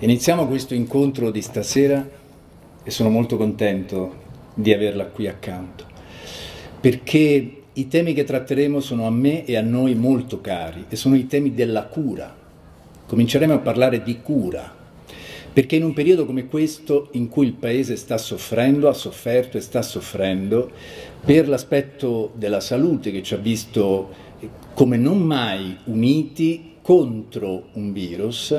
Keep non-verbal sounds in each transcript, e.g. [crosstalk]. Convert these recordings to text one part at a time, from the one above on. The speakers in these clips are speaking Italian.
Iniziamo questo incontro di stasera e sono molto contento di averla qui accanto, perché i temi che tratteremo sono a me e a noi molto cari e sono i temi della cura. Cominceremo a parlare di cura, perché in un periodo come questo in cui il Paese sta soffrendo, ha sofferto e sta soffrendo, per l'aspetto della salute che ci ha visto come non mai uniti contro un virus,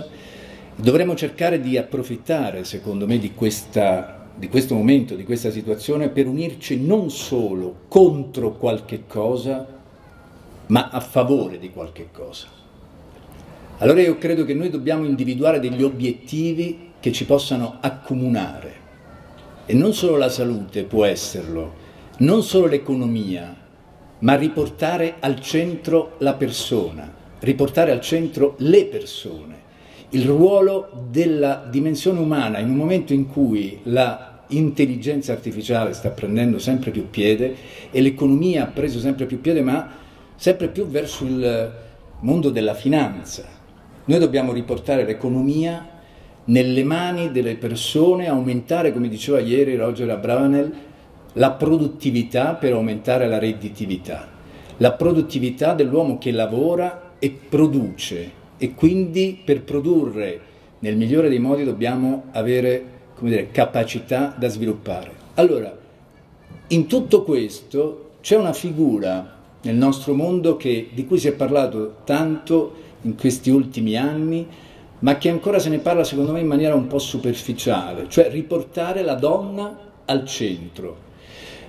Dovremmo cercare di approfittare, secondo me, di, questa, di, questo momento, di questa situazione, per unirci non solo contro qualche cosa, ma a favore di qualche cosa. Allora io credo che noi dobbiamo individuare degli obiettivi che ci possano accomunare. E non solo la salute può esserlo, non solo l'economia, ma riportare al centro la persona, riportare al centro le persone il ruolo della dimensione umana in un momento in cui la intelligenza artificiale sta prendendo sempre più piede e l'economia ha preso sempre più piede, ma sempre più verso il mondo della finanza. Noi dobbiamo riportare l'economia nelle mani delle persone, aumentare, come diceva ieri Roger Abravanel, la produttività per aumentare la redditività, la produttività dell'uomo che lavora e produce e quindi per produrre nel migliore dei modi dobbiamo avere dire, capacità da sviluppare. Allora, in tutto questo c'è una figura nel nostro mondo che, di cui si è parlato tanto in questi ultimi anni, ma che ancora se ne parla secondo me in maniera un po' superficiale, cioè riportare la donna al centro.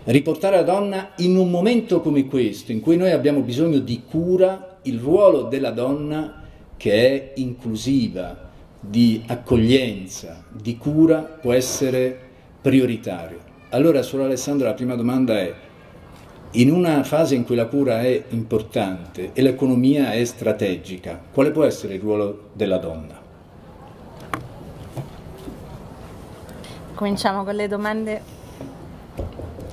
Riportare la donna in un momento come questo, in cui noi abbiamo bisogno di cura, il ruolo della donna che è inclusiva, di accoglienza, di cura, può essere prioritario. Allora, Solo Alessandro, la prima domanda è, in una fase in cui la cura è importante e l'economia è strategica, quale può essere il ruolo della donna? Cominciamo con le domande.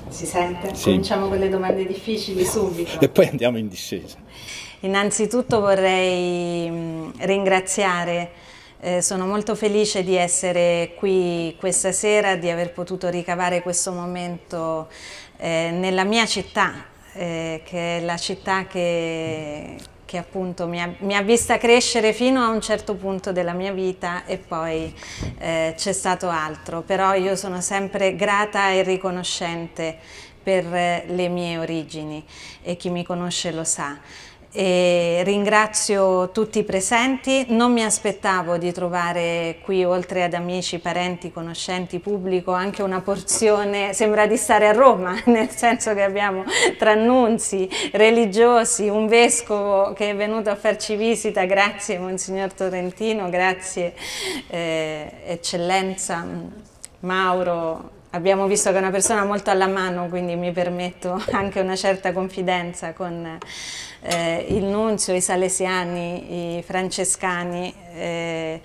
Si sente? Sì. Cominciamo con le domande difficili subito. E poi andiamo in discesa. Innanzitutto vorrei mm, ringraziare, eh, sono molto felice di essere qui questa sera, di aver potuto ricavare questo momento eh, nella mia città, eh, che è la città che, che appunto mi ha, mi ha, vista crescere fino a un certo punto della mia vita e poi eh, c'è stato altro, però io sono sempre grata e riconoscente per le mie origini e chi mi conosce lo sa. E ringrazio tutti i presenti, non mi aspettavo di trovare qui oltre ad amici, parenti, conoscenti, pubblico anche una porzione, sembra di stare a Roma, [laughs] nel senso che abbiamo tra annunzi religiosi, un vescovo che è venuto a farci visita, grazie Monsignor Torrentino, grazie eh, Eccellenza Mauro. Abbiamo visto che è una persona molto alla mano, quindi mi permetto anche una certa confidenza con eh, il Nunzio, i Salesiani, i Francescani, eh,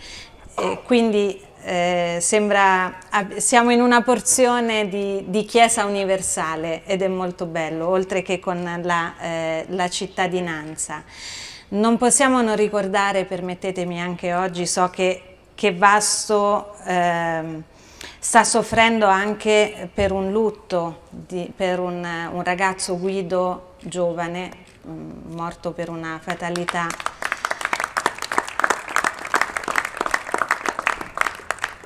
quindi eh, sembra, siamo in una porzione di, di, Chiesa universale ed è molto bello, oltre che con la, eh, la cittadinanza. Non possiamo non ricordare, permettetemi anche oggi, so che, che Vasto eh, sta soffrendo anche per un lutto, di, per un, un ragazzo Guido giovane morto per una fatalità.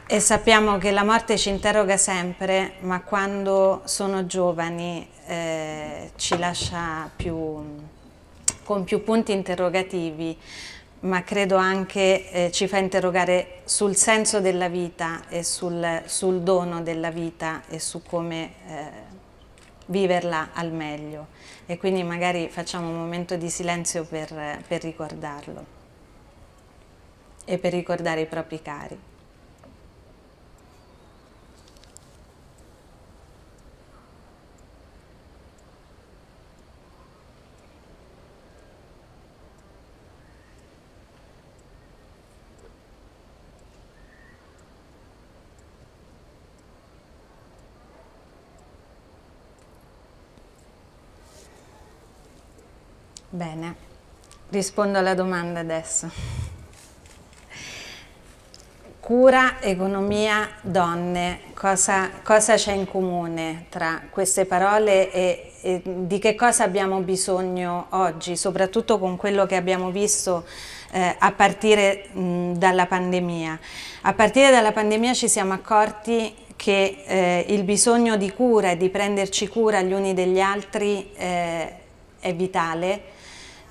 E sappiamo che la morte ci interroga sempre, ma quando sono giovani eh, ci lascia più, con più punti interrogativi, ma credo anche eh, ci fa interrogare sul senso della vita e sul, sul dono della vita e su come eh, viverla al meglio e quindi magari facciamo un momento di silenzio per, per ricordarlo e per ricordare i propri cari. Bene, rispondo alla domanda adesso. Cura, economia, donne, cosa, c'è in comune tra queste parole e, e, di che cosa abbiamo bisogno oggi, soprattutto con quello che abbiamo visto eh, a partire mh, dalla pandemia. A partire dalla pandemia ci siamo accorti che eh, il bisogno di cura e di prenderci cura gli uni degli altri eh, è vitale,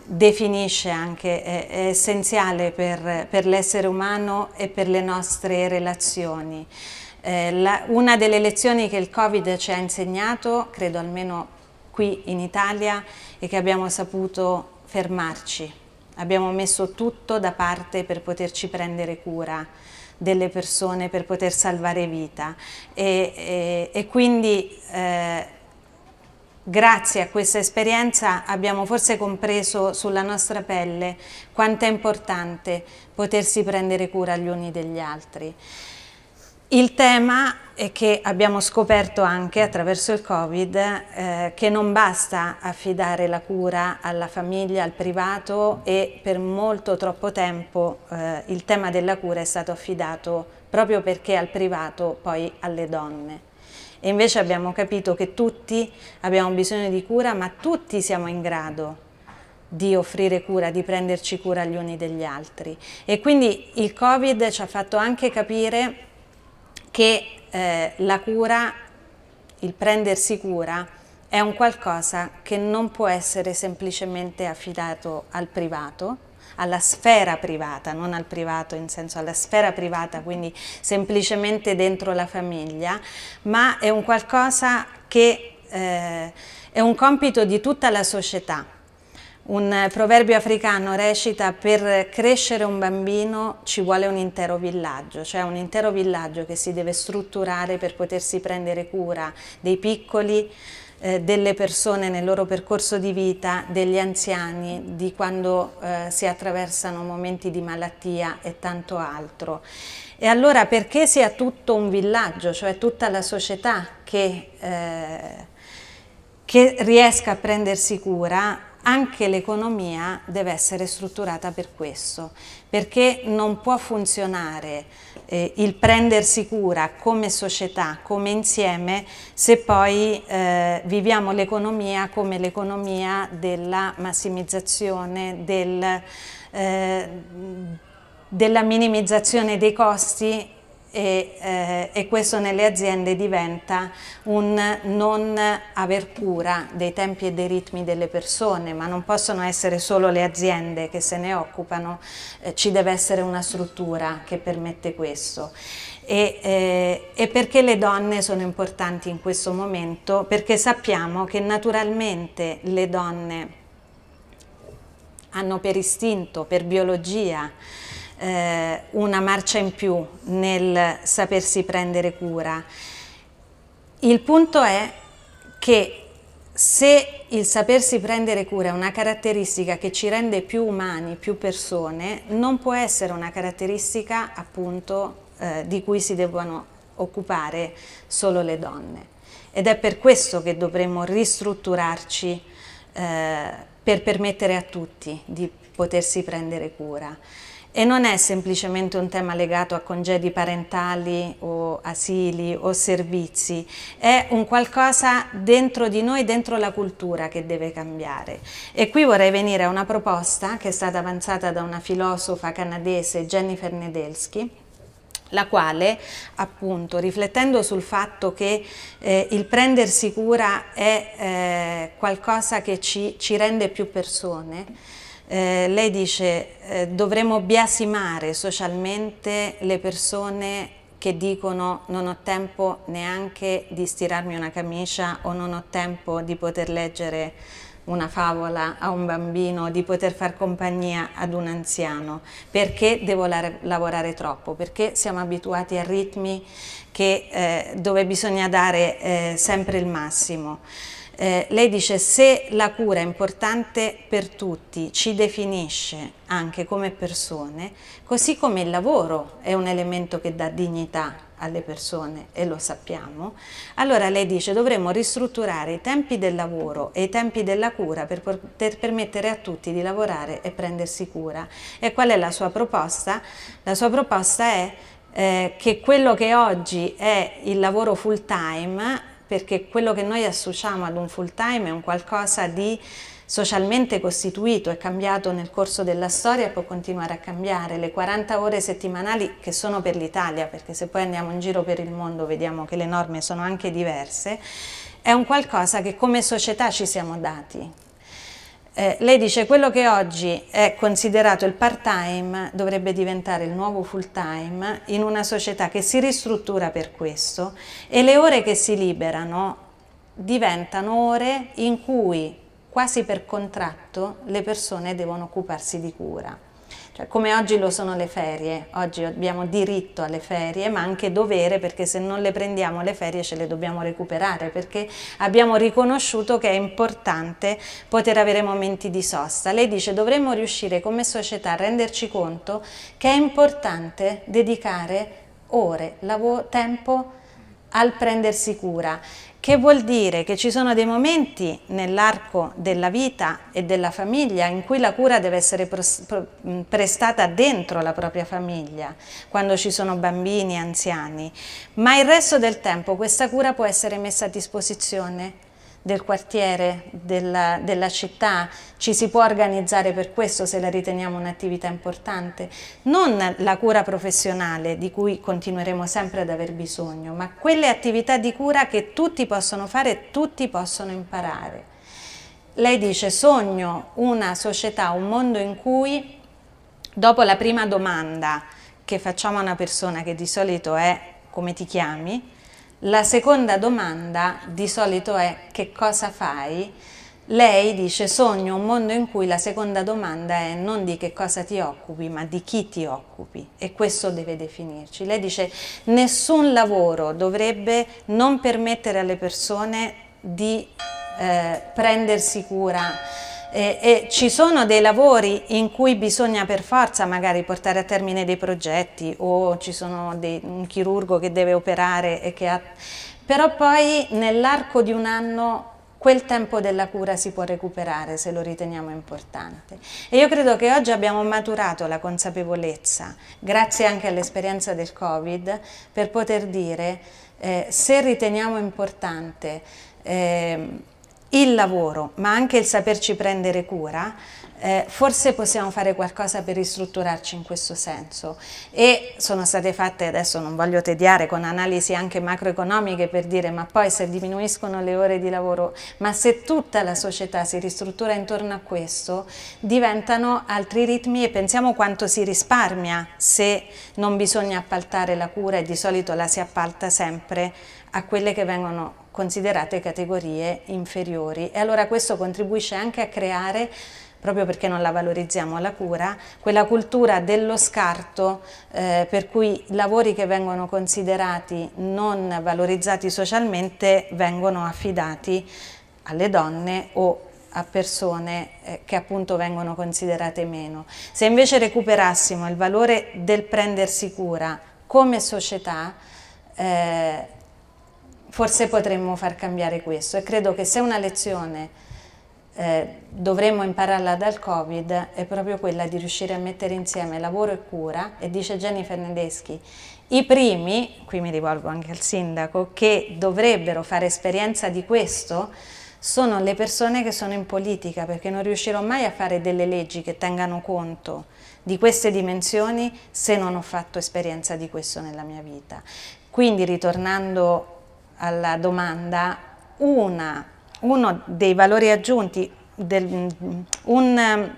definisce anche, è, è essenziale per, per l'essere umano e per le nostre relazioni. Eh, la, una delle lezioni che il Covid ci ha insegnato, credo almeno qui in Italia, è che abbiamo saputo fermarci, abbiamo messo tutto da parte per poterci prendere cura delle persone, per poter salvare vita e, e, e quindi eh, Grazie a questa esperienza abbiamo forse compreso sulla nostra pelle quanto è importante potersi prendere cura gli uni degli altri. Il tema è che abbiamo scoperto anche attraverso il Covid eh, che non basta affidare la cura alla famiglia, al privato e per molto troppo tempo eh, il tema della cura è stato affidato proprio perché al privato poi alle donne e invece abbiamo capito che tutti abbiamo bisogno di cura, ma tutti siamo in grado di offrire cura, di prenderci cura gli uni degli altri. E quindi il Covid ci ha fatto anche capire che eh, la cura, il prendersi cura, è un qualcosa che non può essere semplicemente affidato al privato, alla sfera privata, non al privato in senso alla sfera privata, quindi semplicemente dentro la famiglia, ma è un qualcosa che eh, è un compito di tutta la società. Un proverbio africano recita per crescere un bambino ci vuole un intero villaggio, cioè un intero villaggio che si deve strutturare per potersi prendere cura dei piccoli, eh, delle persone nel loro percorso di vita, degli anziani, di quando eh, si attraversano momenti di malattia e tanto altro. E allora perché sia tutto un villaggio, cioè tutta la società che, eh, che riesca a prendersi cura, anche l'economia deve essere strutturata per questo, perché non può funzionare eh, il prendersi cura come società, come insieme, se poi eh, viviamo l'economia come l'economia della massimizzazione, del, eh, della minimizzazione dei costi e, eh, e, questo nelle aziende diventa un non aver cura dei tempi e dei ritmi delle persone, ma non possono essere solo le aziende che se ne occupano, eh, ci deve essere una struttura che permette questo. E, eh, e, perché le donne sono importanti in questo momento? Perché sappiamo che naturalmente le donne hanno per istinto, per biologia, eh, una marcia in più nel sapersi prendere cura. Il punto è che se il sapersi prendere cura è una caratteristica che ci rende più umani, più persone, non può essere una caratteristica appunto eh, di cui si devono occupare solo le donne. Ed è per questo che dovremmo ristrutturarci eh, per permettere a tutti di potersi prendere cura. E non è semplicemente un tema legato a congedi parentali o asili o servizi, è un qualcosa dentro di noi, dentro la cultura che deve cambiare. E qui vorrei venire a una proposta che è stata avanzata da una filosofa canadese, Jennifer Nedelsky, la quale appunto riflettendo sul fatto che eh, il prendersi cura è eh, qualcosa che ci, ci rende più persone, eh, lei dice eh, dovremmo biasimare socialmente le persone che dicono non ho tempo neanche di stirarmi una camicia o non ho tempo di poter leggere una favola a un bambino, di poter far compagnia ad un anziano, perché devo la lavorare troppo, perché siamo abituati a ritmi che, eh, dove bisogna dare eh, sempre il massimo. Eh, lei dice se la cura è importante per tutti, ci definisce anche come persone, così come il lavoro è un elemento che dà dignità alle persone e lo sappiamo, allora lei dice dovremmo ristrutturare i tempi del lavoro e i tempi della cura per poter permettere a tutti di lavorare e prendersi cura. E qual è la sua proposta? La sua proposta è eh, che quello che oggi è il lavoro full time, perché quello che noi associamo ad un full time è un qualcosa di socialmente costituito, è cambiato nel corso della storia e può continuare a cambiare. Le 40 ore settimanali che sono per l'Italia, perché se poi andiamo in giro per il mondo vediamo che le norme sono anche diverse, è un qualcosa che come società ci siamo dati. Eh, lei dice quello che oggi è considerato il part-time dovrebbe diventare il nuovo full-time in una società che si ristruttura per questo e le ore che si liberano diventano ore in cui quasi per contratto le persone devono occuparsi di cura. Cioè, come oggi lo sono le ferie, oggi abbiamo diritto alle ferie, ma anche dovere perché se non le prendiamo le ferie ce le dobbiamo recuperare perché abbiamo riconosciuto che è importante poter avere momenti di sosta. Lei dice dovremmo riuscire come società a renderci conto che è importante dedicare ore, tempo al prendersi cura che vuol dire? Che ci sono dei momenti nell'arco della vita e della famiglia in cui la cura deve essere prestata dentro la propria famiglia, quando ci sono bambini anziani, ma il resto del tempo questa cura può essere messa a disposizione del quartiere, della, della, città, ci si può organizzare per questo se la riteniamo un'attività importante, non la cura professionale di cui continueremo sempre ad aver bisogno, ma quelle attività di cura che tutti possono fare tutti possono imparare. Lei dice sogno una società, un mondo in cui dopo la prima domanda che facciamo a una persona che di solito è come ti chiami, la seconda domanda di solito è che cosa fai? Lei dice sogno un mondo in cui la seconda domanda è non di che cosa ti occupi ma di chi ti occupi e questo deve definirci. Lei dice nessun lavoro dovrebbe non permettere alle persone di eh, prendersi cura e, e, ci sono dei lavori in cui bisogna per forza magari portare a termine dei progetti o ci sono dei, un chirurgo che deve operare e che ha... però poi nell'arco di un anno quel tempo della cura si può recuperare se lo riteniamo importante. E io credo che oggi abbiamo maturato la consapevolezza, grazie anche all'esperienza del Covid, per poter dire eh, se riteniamo importante eh, il lavoro, ma anche il saperci prendere cura, eh, forse possiamo fare qualcosa per ristrutturarci in questo senso. E sono state fatte, adesso non voglio tediare, con analisi anche macroeconomiche per dire ma poi se diminuiscono le ore di lavoro, ma se tutta la società si ristruttura intorno a questo, diventano altri ritmi e pensiamo quanto si risparmia se non bisogna appaltare la cura e di solito la si appalta sempre a quelle che vengono considerate categorie inferiori e allora questo contribuisce anche a creare proprio perché non la valorizziamo la cura, quella cultura dello scarto eh, per cui lavori che vengono considerati non valorizzati socialmente vengono affidati alle donne o a persone eh, che appunto vengono considerate meno. Se invece recuperassimo il valore del prendersi cura come società, eh, forse potremmo far cambiare questo e credo che se una lezione eh, dovremmo impararla dal Covid è proprio quella di riuscire a mettere insieme lavoro e cura e dice Jennifer Nedeschi i primi, qui mi rivolgo anche al sindaco, che dovrebbero fare esperienza di questo sono le persone che sono in politica perché non riuscirò mai a fare delle leggi che tengano conto di queste dimensioni se non ho fatto esperienza di questo nella mia vita. Quindi ritornando alla domanda, una, uno dei valori aggiunti, del, un,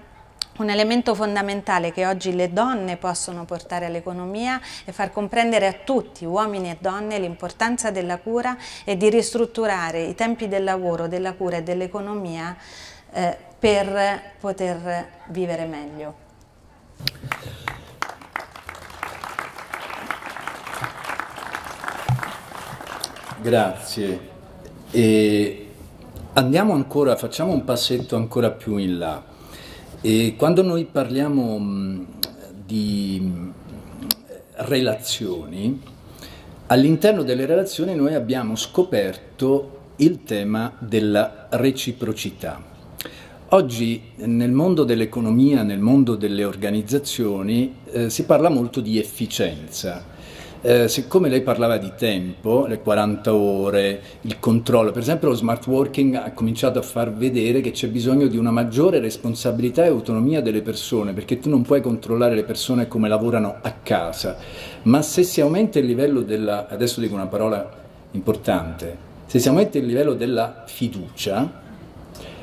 un elemento fondamentale che oggi le donne possono portare all'economia è far comprendere a tutti, uomini e donne, l'importanza della cura e di ristrutturare i tempi del lavoro, della cura e dell'economia eh, per poter vivere meglio. Grazie. E andiamo ancora, facciamo un passetto ancora più in là. E quando noi parliamo di relazioni, all'interno delle relazioni noi abbiamo scoperto il tema della reciprocità. Oggi nel mondo dell'economia, nel mondo delle organizzazioni, eh, si parla molto di efficienza eh, siccome lei parlava di tempo, le 40 ore, il controllo, per esempio lo smart working ha cominciato a far vedere che c'è bisogno di una maggiore responsabilità e autonomia delle persone, perché tu non puoi controllare le persone come lavorano a casa, ma se si aumenta il livello della, adesso dico una parola importante, se si aumenta il livello della fiducia,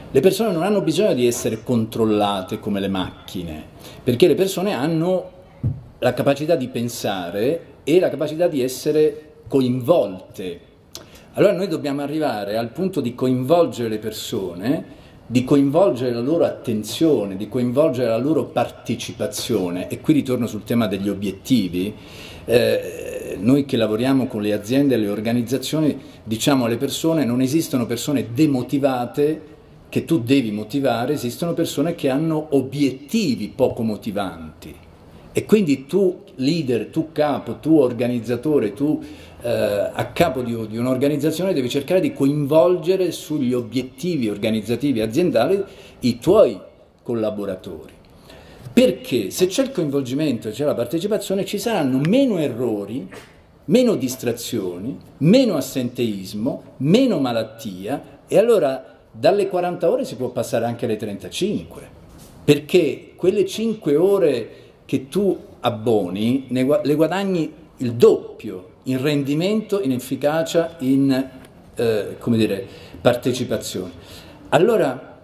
le persone non hanno bisogno di essere controllate come le macchine, perché le persone hanno la capacità di pensare e la capacità di essere coinvolte. Allora noi dobbiamo arrivare al punto di coinvolgere le persone, di coinvolgere la loro attenzione, di coinvolgere la loro partecipazione e qui ritorno sul tema degli obiettivi. Eh, noi che lavoriamo con le aziende e le organizzazioni diciamo alle persone non esistono persone demotivate che tu devi motivare, esistono persone che hanno obiettivi poco motivanti. E quindi tu leader, tu capo, tu organizzatore, tu eh, a capo di, di, un'organizzazione devi cercare di coinvolgere sugli obiettivi organizzativi aziendali i tuoi collaboratori. Perché se c'è il coinvolgimento e c'è la partecipazione ci saranno meno errori, meno distrazioni, meno assenteismo, meno malattia e allora dalle 40 ore si può passare anche alle 35, perché quelle 5 ore che tu abboni le guadagni il doppio in rendimento, in efficacia, in eh, dire, partecipazione. Allora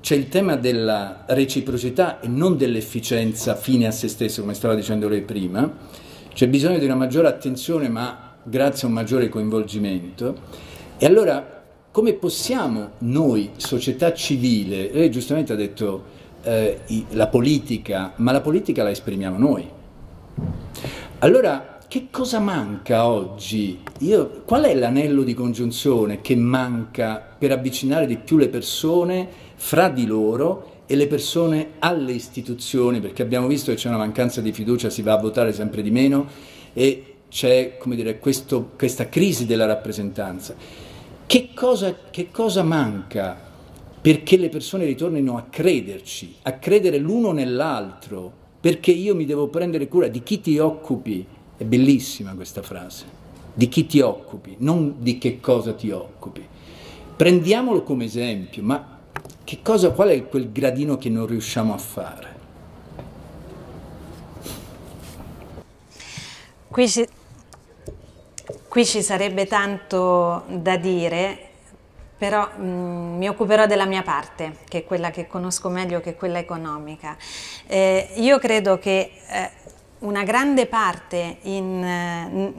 c'è il tema della reciprocità e non dell'efficienza fine a se stesso, come stava dicendo lei prima. C'è bisogno di una maggiore attenzione, ma grazie a un maggiore coinvolgimento. E allora come possiamo noi, società civile, lei giustamente ha detto eh, la politica, ma la politica la esprimiamo noi. Allora, che cosa manca oggi? Io, qual è l'anello di congiunzione che manca per avvicinare di più le persone fra di loro e le persone alle istituzioni? Perché abbiamo visto che c'è una mancanza di fiducia, si va a votare sempre di meno e c'è dire, questo, questa crisi della rappresentanza. Che cosa, che cosa manca perché le persone ritornino a crederci, a credere l'uno nell'altro, perché io mi devo prendere cura di chi ti occupi. È bellissima questa frase, di chi ti occupi, non di che cosa ti occupi. Prendiamolo come esempio, ma cosa, qual è quel gradino che non riusciamo a fare? Qui ci, qui ci sarebbe tanto da dire però mh, mm, mi occuperò della mia parte, che è quella che conosco meglio, che è quella economica. Eh, io credo che eh, una grande parte in, eh,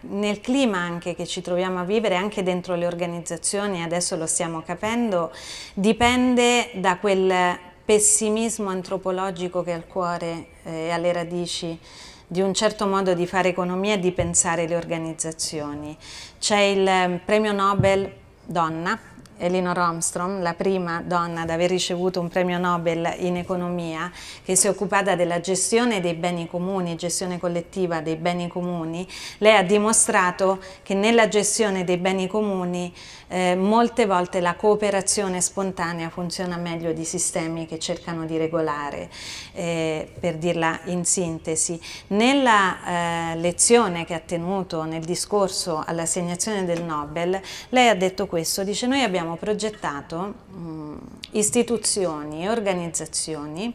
nel clima anche che ci troviamo a vivere, anche dentro le organizzazioni, adesso lo stiamo capendo, dipende da quel pessimismo antropologico che è al cuore e alle radici di un certo modo di fare economia e di pensare le organizzazioni. C'è il eh, premio Nobel donna, Elinor Armstrong, la prima donna ad aver ricevuto un premio Nobel in economia, che si è occupata della gestione dei beni comuni, gestione collettiva dei beni comuni, lei ha dimostrato che nella gestione dei beni comuni eh, molte volte la cooperazione spontanea funziona meglio di sistemi che cercano di regolare, eh, per dirla in sintesi. Nella eh, lezione che ha tenuto nel discorso all'assegnazione del Nobel, lei ha detto questo, dice noi abbiamo progettato mh, istituzioni e organizzazioni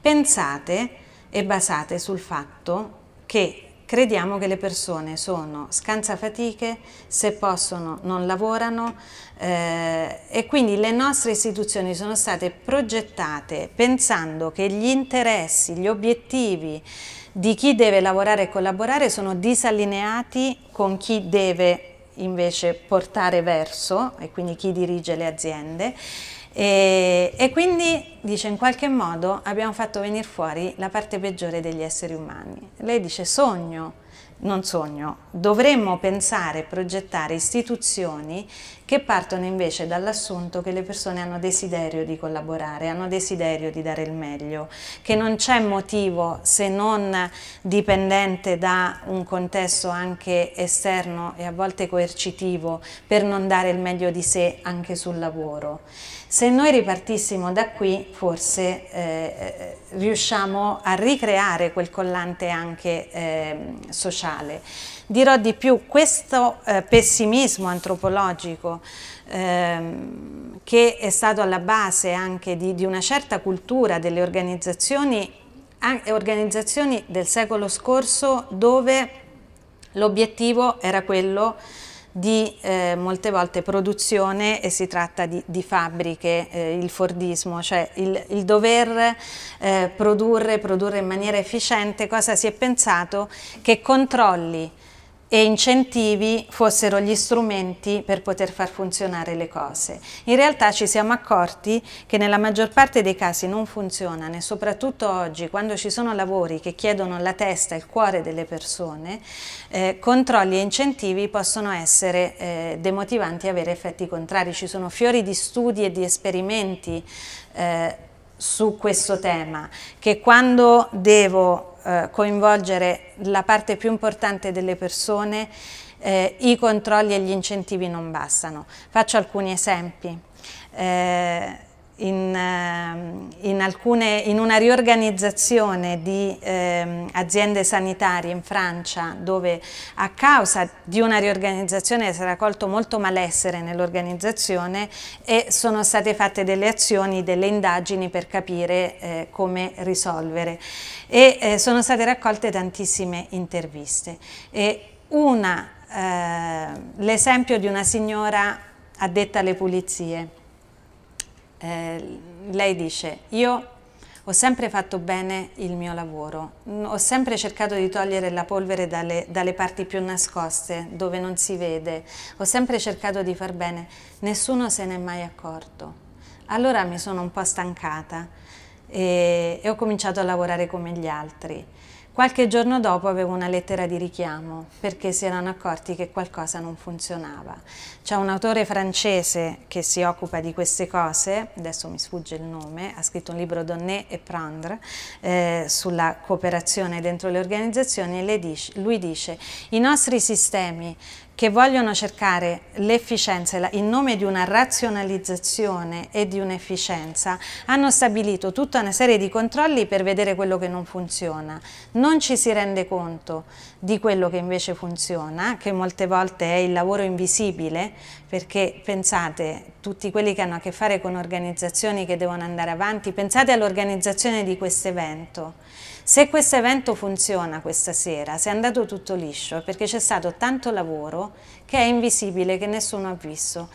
pensate e basate sul fatto che Crediamo che le persone sono scansafatiche, se possono non lavorano eh, e quindi le nostre istituzioni sono state progettate pensando che gli interessi, gli obiettivi di chi deve lavorare e collaborare sono disallineati con chi deve invece portare verso e quindi chi dirige le aziende e, e, quindi dice in qualche modo abbiamo fatto venire fuori la parte peggiore degli esseri umani. Lei dice sogno, non sogno, dovremmo pensare e progettare istituzioni che partono invece dall'assunto che le persone hanno desiderio di collaborare, hanno desiderio di dare il meglio, che non c'è motivo se non dipendente da un contesto anche esterno e a volte coercitivo per non dare il meglio di sé anche sul lavoro. Se noi ripartissimo da qui forse eh, eh, riusciamo a ricreare quel collante anche eh, sociale. Dirò di più, questo eh, pessimismo antropologico ehm, che è stato alla base anche di, di una certa cultura delle organizzazioni, organizzazioni del secolo scorso dove l'obiettivo era quello di eh, molte volte produzione e si tratta di, di fabbriche, eh, il Fordismo, cioè il, il dover eh, produrre, produrre in maniera efficiente, cosa si è pensato? Che controlli e incentivi fossero gli strumenti per poter far funzionare le cose. In realtà ci siamo accorti che nella maggior parte dei casi non funzionano e soprattutto oggi quando ci sono lavori che chiedono la testa e il cuore delle persone, eh, controlli e incentivi possono essere eh, demotivanti e avere effetti contrari. Ci sono fiori di studi e di esperimenti eh, su questo tema che quando devo eh, coinvolgere la parte più importante delle persone, eh, i controlli e gli incentivi non bastano. Faccio alcuni esempi. Eh, in, ehm, in, alcune, in, una riorganizzazione di eh, aziende sanitarie in Francia dove a causa di una riorganizzazione si era colto molto malessere nell'organizzazione e sono state fatte delle azioni, delle indagini per capire eh, come risolvere. E eh, sono state raccolte tantissime interviste. E una eh, l'esempio di una signora addetta alle pulizie eh, lei dice io ho sempre fatto bene il mio lavoro, ho sempre cercato di togliere la polvere dalle, dalle, parti più nascoste, dove non si vede, ho sempre cercato di far bene, nessuno se n'è mai accorto. Allora mi sono un po' stancata e, e ho cominciato a lavorare come gli altri. Qualche giorno dopo avevo una lettera di richiamo perché si erano accorti che qualcosa non funzionava. C'è un autore francese che si occupa di queste cose, adesso mi sfugge il nome, ha scritto un libro Donner et Prendre eh, sulla cooperazione dentro le organizzazioni e dice, lui dice i nostri sistemi che vogliono cercare l'efficienza in nome di una razionalizzazione e di un'efficienza, hanno stabilito tutta una serie di controlli per vedere quello che non funziona. Non ci si rende conto di quello che invece funziona, che molte volte è il lavoro invisibile, perché pensate, tutti quelli che hanno a che fare con organizzazioni che devono andare avanti, pensate all'organizzazione di questo evento se questo evento funziona questa sera, se è andato tutto liscio, è perché c'è stato tanto lavoro che è invisibile, che nessuno ha visto.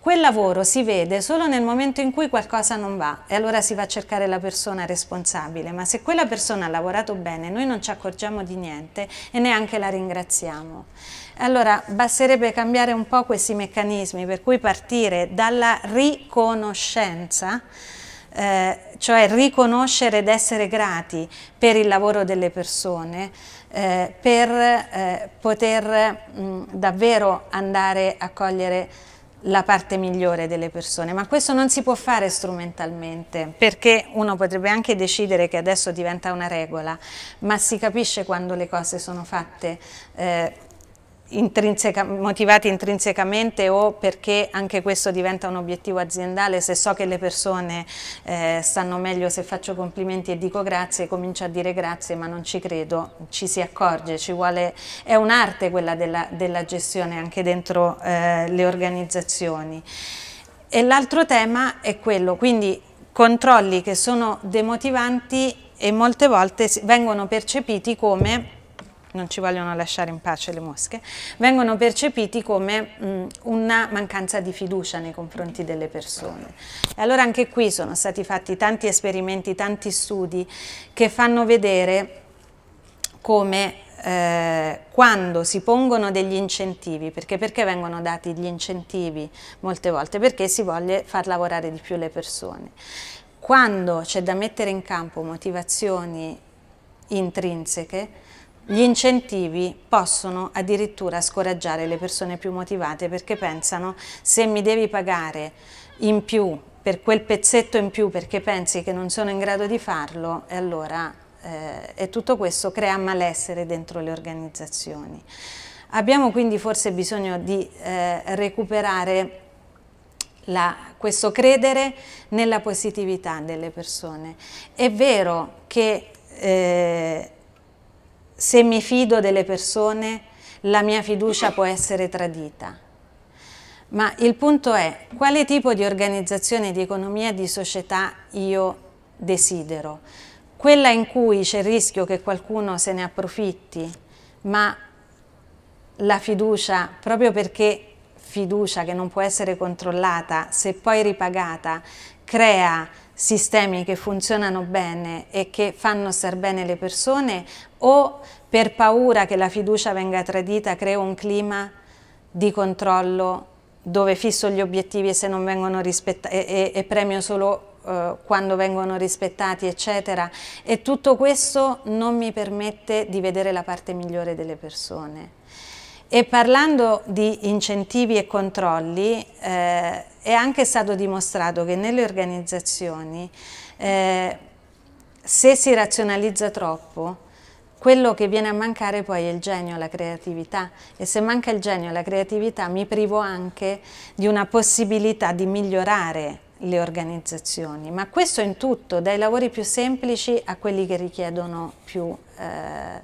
Quel lavoro si vede solo nel momento in cui qualcosa non va e allora si va a cercare la persona responsabile, ma se quella persona ha lavorato bene noi non ci accorgiamo di niente e neanche la ringraziamo. Allora basterebbe cambiare un po' questi meccanismi per cui partire dalla riconoscenza eh, cioè riconoscere ed essere grati per il lavoro delle persone, eh, per eh, poter mh, davvero andare a cogliere la parte migliore delle persone, ma questo non si può fare strumentalmente, perché uno potrebbe anche decidere che adesso diventa una regola, ma si capisce quando le cose sono fatte eh, intrinseca, motivati intrinsecamente o perché anche questo diventa un obiettivo aziendale, se so che le persone eh, stanno meglio se faccio complimenti e dico grazie, comincio a dire grazie ma non ci credo, ci si accorge, ci vuole, è un'arte quella della, della, gestione anche dentro eh, le organizzazioni. E l'altro tema è quello, quindi controlli che sono demotivanti e molte volte vengono percepiti come non ci vogliono lasciare in pace le mosche, vengono percepiti come mh, una mancanza di fiducia nei confronti delle persone. E allora anche qui sono stati fatti tanti esperimenti, tanti studi che fanno vedere come eh, quando si pongono degli incentivi, perché, perché vengono dati gli incentivi molte volte? Perché si vuole far lavorare di più le persone. Quando c'è da mettere in campo motivazioni intrinseche, gli incentivi possono addirittura scoraggiare le persone più motivate perché pensano se mi devi pagare in più per quel pezzetto in più perché pensi che non sono in grado di farlo e allora eh, e tutto questo crea malessere dentro le organizzazioni. Abbiamo quindi forse bisogno di eh, recuperare la, questo credere nella positività delle persone. È vero che eh, se mi fido delle persone la mia fiducia può essere tradita. Ma il punto è quale tipo di organizzazione di economia di società io desidero. Quella in cui c'è il rischio che qualcuno se ne approfitti, ma la fiducia, proprio perché fiducia che non può essere controllata, se poi ripagata, crea sistemi che funzionano bene e che fanno star bene le persone o per paura che la fiducia venga tradita creo un clima di controllo dove fisso gli obiettivi e se non vengono rispettati e, e, premio solo uh, quando vengono rispettati eccetera e tutto questo non mi permette di vedere la parte migliore delle persone. E parlando di incentivi e controlli, eh, è anche stato dimostrato che nelle organizzazioni, eh, se si razionalizza troppo, quello che viene a mancare poi è il genio, la creatività. E se manca il genio la creatività mi privo anche di una possibilità di migliorare le organizzazioni, ma questo in tutto, dai lavori più semplici a quelli che richiedono più... Eh,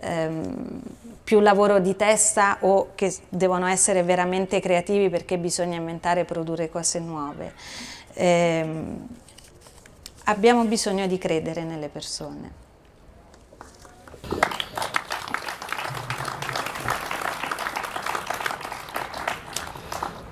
ehm, più lavoro di testa o che devono essere veramente creativi perché bisogna inventare e produrre cose nuove. Ehm, abbiamo bisogno di credere nelle persone.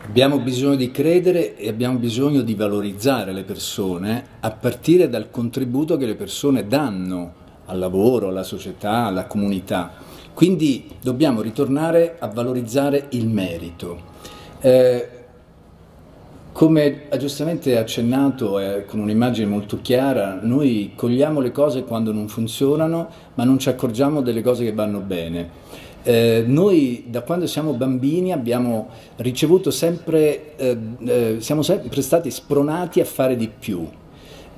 Abbiamo bisogno di credere e abbiamo bisogno di valorizzare le persone a partire dal contributo che le persone danno al lavoro, alla società, alla comunità. Quindi dobbiamo ritornare a valorizzare il merito. Eh, come ha giustamente accennato eh, con un'immagine molto chiara, noi cogliamo le cose quando non funzionano, ma non ci accorgiamo delle cose che vanno bene. Eh, noi da quando siamo bambini abbiamo ricevuto sempre, eh, eh siamo sempre stati spronati a fare di più.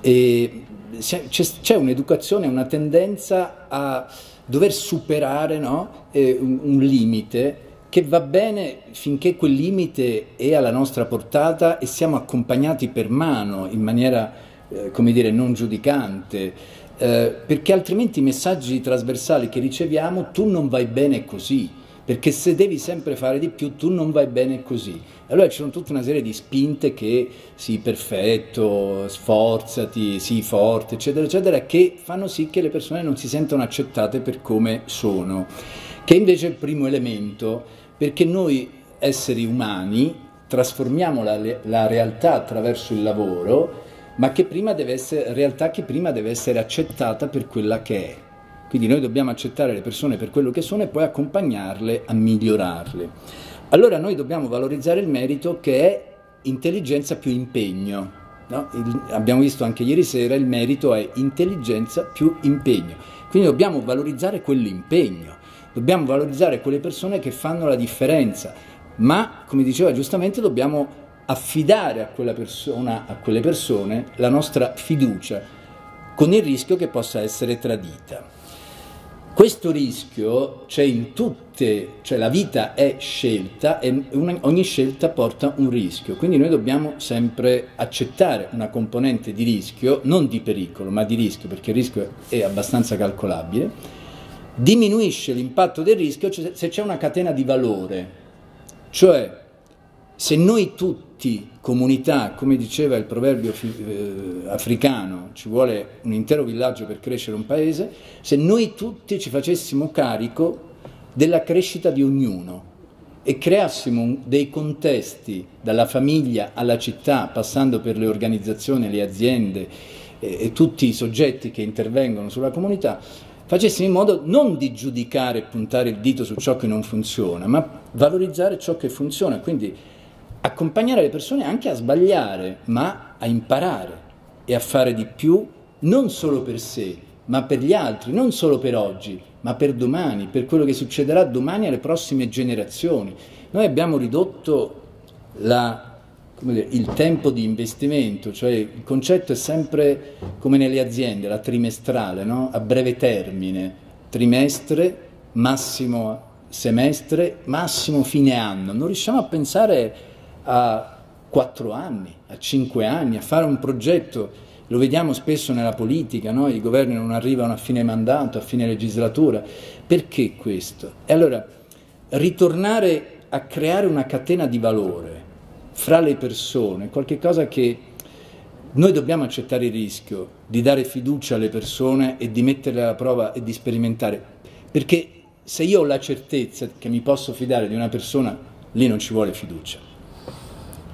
E c'è un'educazione, una tendenza a dover superare no? eh, un, un, limite che va bene finché quel limite è alla nostra portata e siamo accompagnati per mano in maniera, eh, come dire, non giudicante, eh, perché altrimenti i messaggi trasversali che riceviamo tu non vai bene così perché se devi sempre fare di più tu non vai bene così. Allora ci sono tutta una serie di spinte che sii perfetto, sforzati, sii forte, eccetera, eccetera, che fanno sì che le persone non si sentano accettate per come sono, che invece è il primo elemento, perché noi esseri umani trasformiamo la, la realtà attraverso il lavoro, ma che prima deve essere, realtà che prima deve essere accettata per quella che è. Quindi noi dobbiamo accettare le persone per quello che sono e poi accompagnarle a migliorarle. Allora noi dobbiamo valorizzare il merito che è intelligenza più impegno. No? Il, abbiamo visto anche ieri sera, il merito è intelligenza più impegno. Quindi dobbiamo valorizzare quell'impegno, dobbiamo valorizzare quelle persone che fanno la differenza, ma come diceva giustamente dobbiamo affidare a, quella persona, a quelle persone la nostra fiducia, con il rischio che possa essere tradita. Questo rischio c'è in tutte, cioè la vita è scelta e ogni scelta porta un rischio, quindi noi dobbiamo sempre accettare una componente di rischio, non di pericolo, ma di rischio, perché il rischio è abbastanza calcolabile, diminuisce l'impatto del rischio se c'è una catena di valore, cioè se noi tutti, comunità, come diceva il proverbio eh, africano, ci vuole un intero villaggio per crescere un paese, se noi tutti ci facessimo carico della crescita di ognuno e creassimo dei contesti, dalla famiglia alla città, passando per le organizzazioni, le aziende e, e tutti i soggetti che intervengono sulla comunità, facessimo in modo non di giudicare e puntare il dito su ciò che non funziona, ma valorizzare ciò che funziona. Quindi accompagnare le persone anche a sbagliare, ma a imparare e a fare di più, non solo per sé, ma per gli altri, non solo per oggi, ma per domani, per quello che succederà domani alle prossime generazioni. Noi abbiamo ridotto la, dire, il tempo di investimento, cioè il concetto è sempre come nelle aziende, la trimestrale, no? a breve termine, trimestre, massimo semestre, massimo fine anno. Non riusciamo a pensare a quattro anni, a cinque anni, a fare un progetto lo vediamo spesso nella politica, no? i governi non arrivano a fine mandato, a fine legislatura. Perché questo? E allora ritornare a creare una catena di valore fra le persone, qualcosa che noi dobbiamo accettare il rischio di dare fiducia alle persone e di metterle alla prova e di sperimentare. Perché se io ho la certezza che mi posso fidare di una persona, lì non ci vuole fiducia,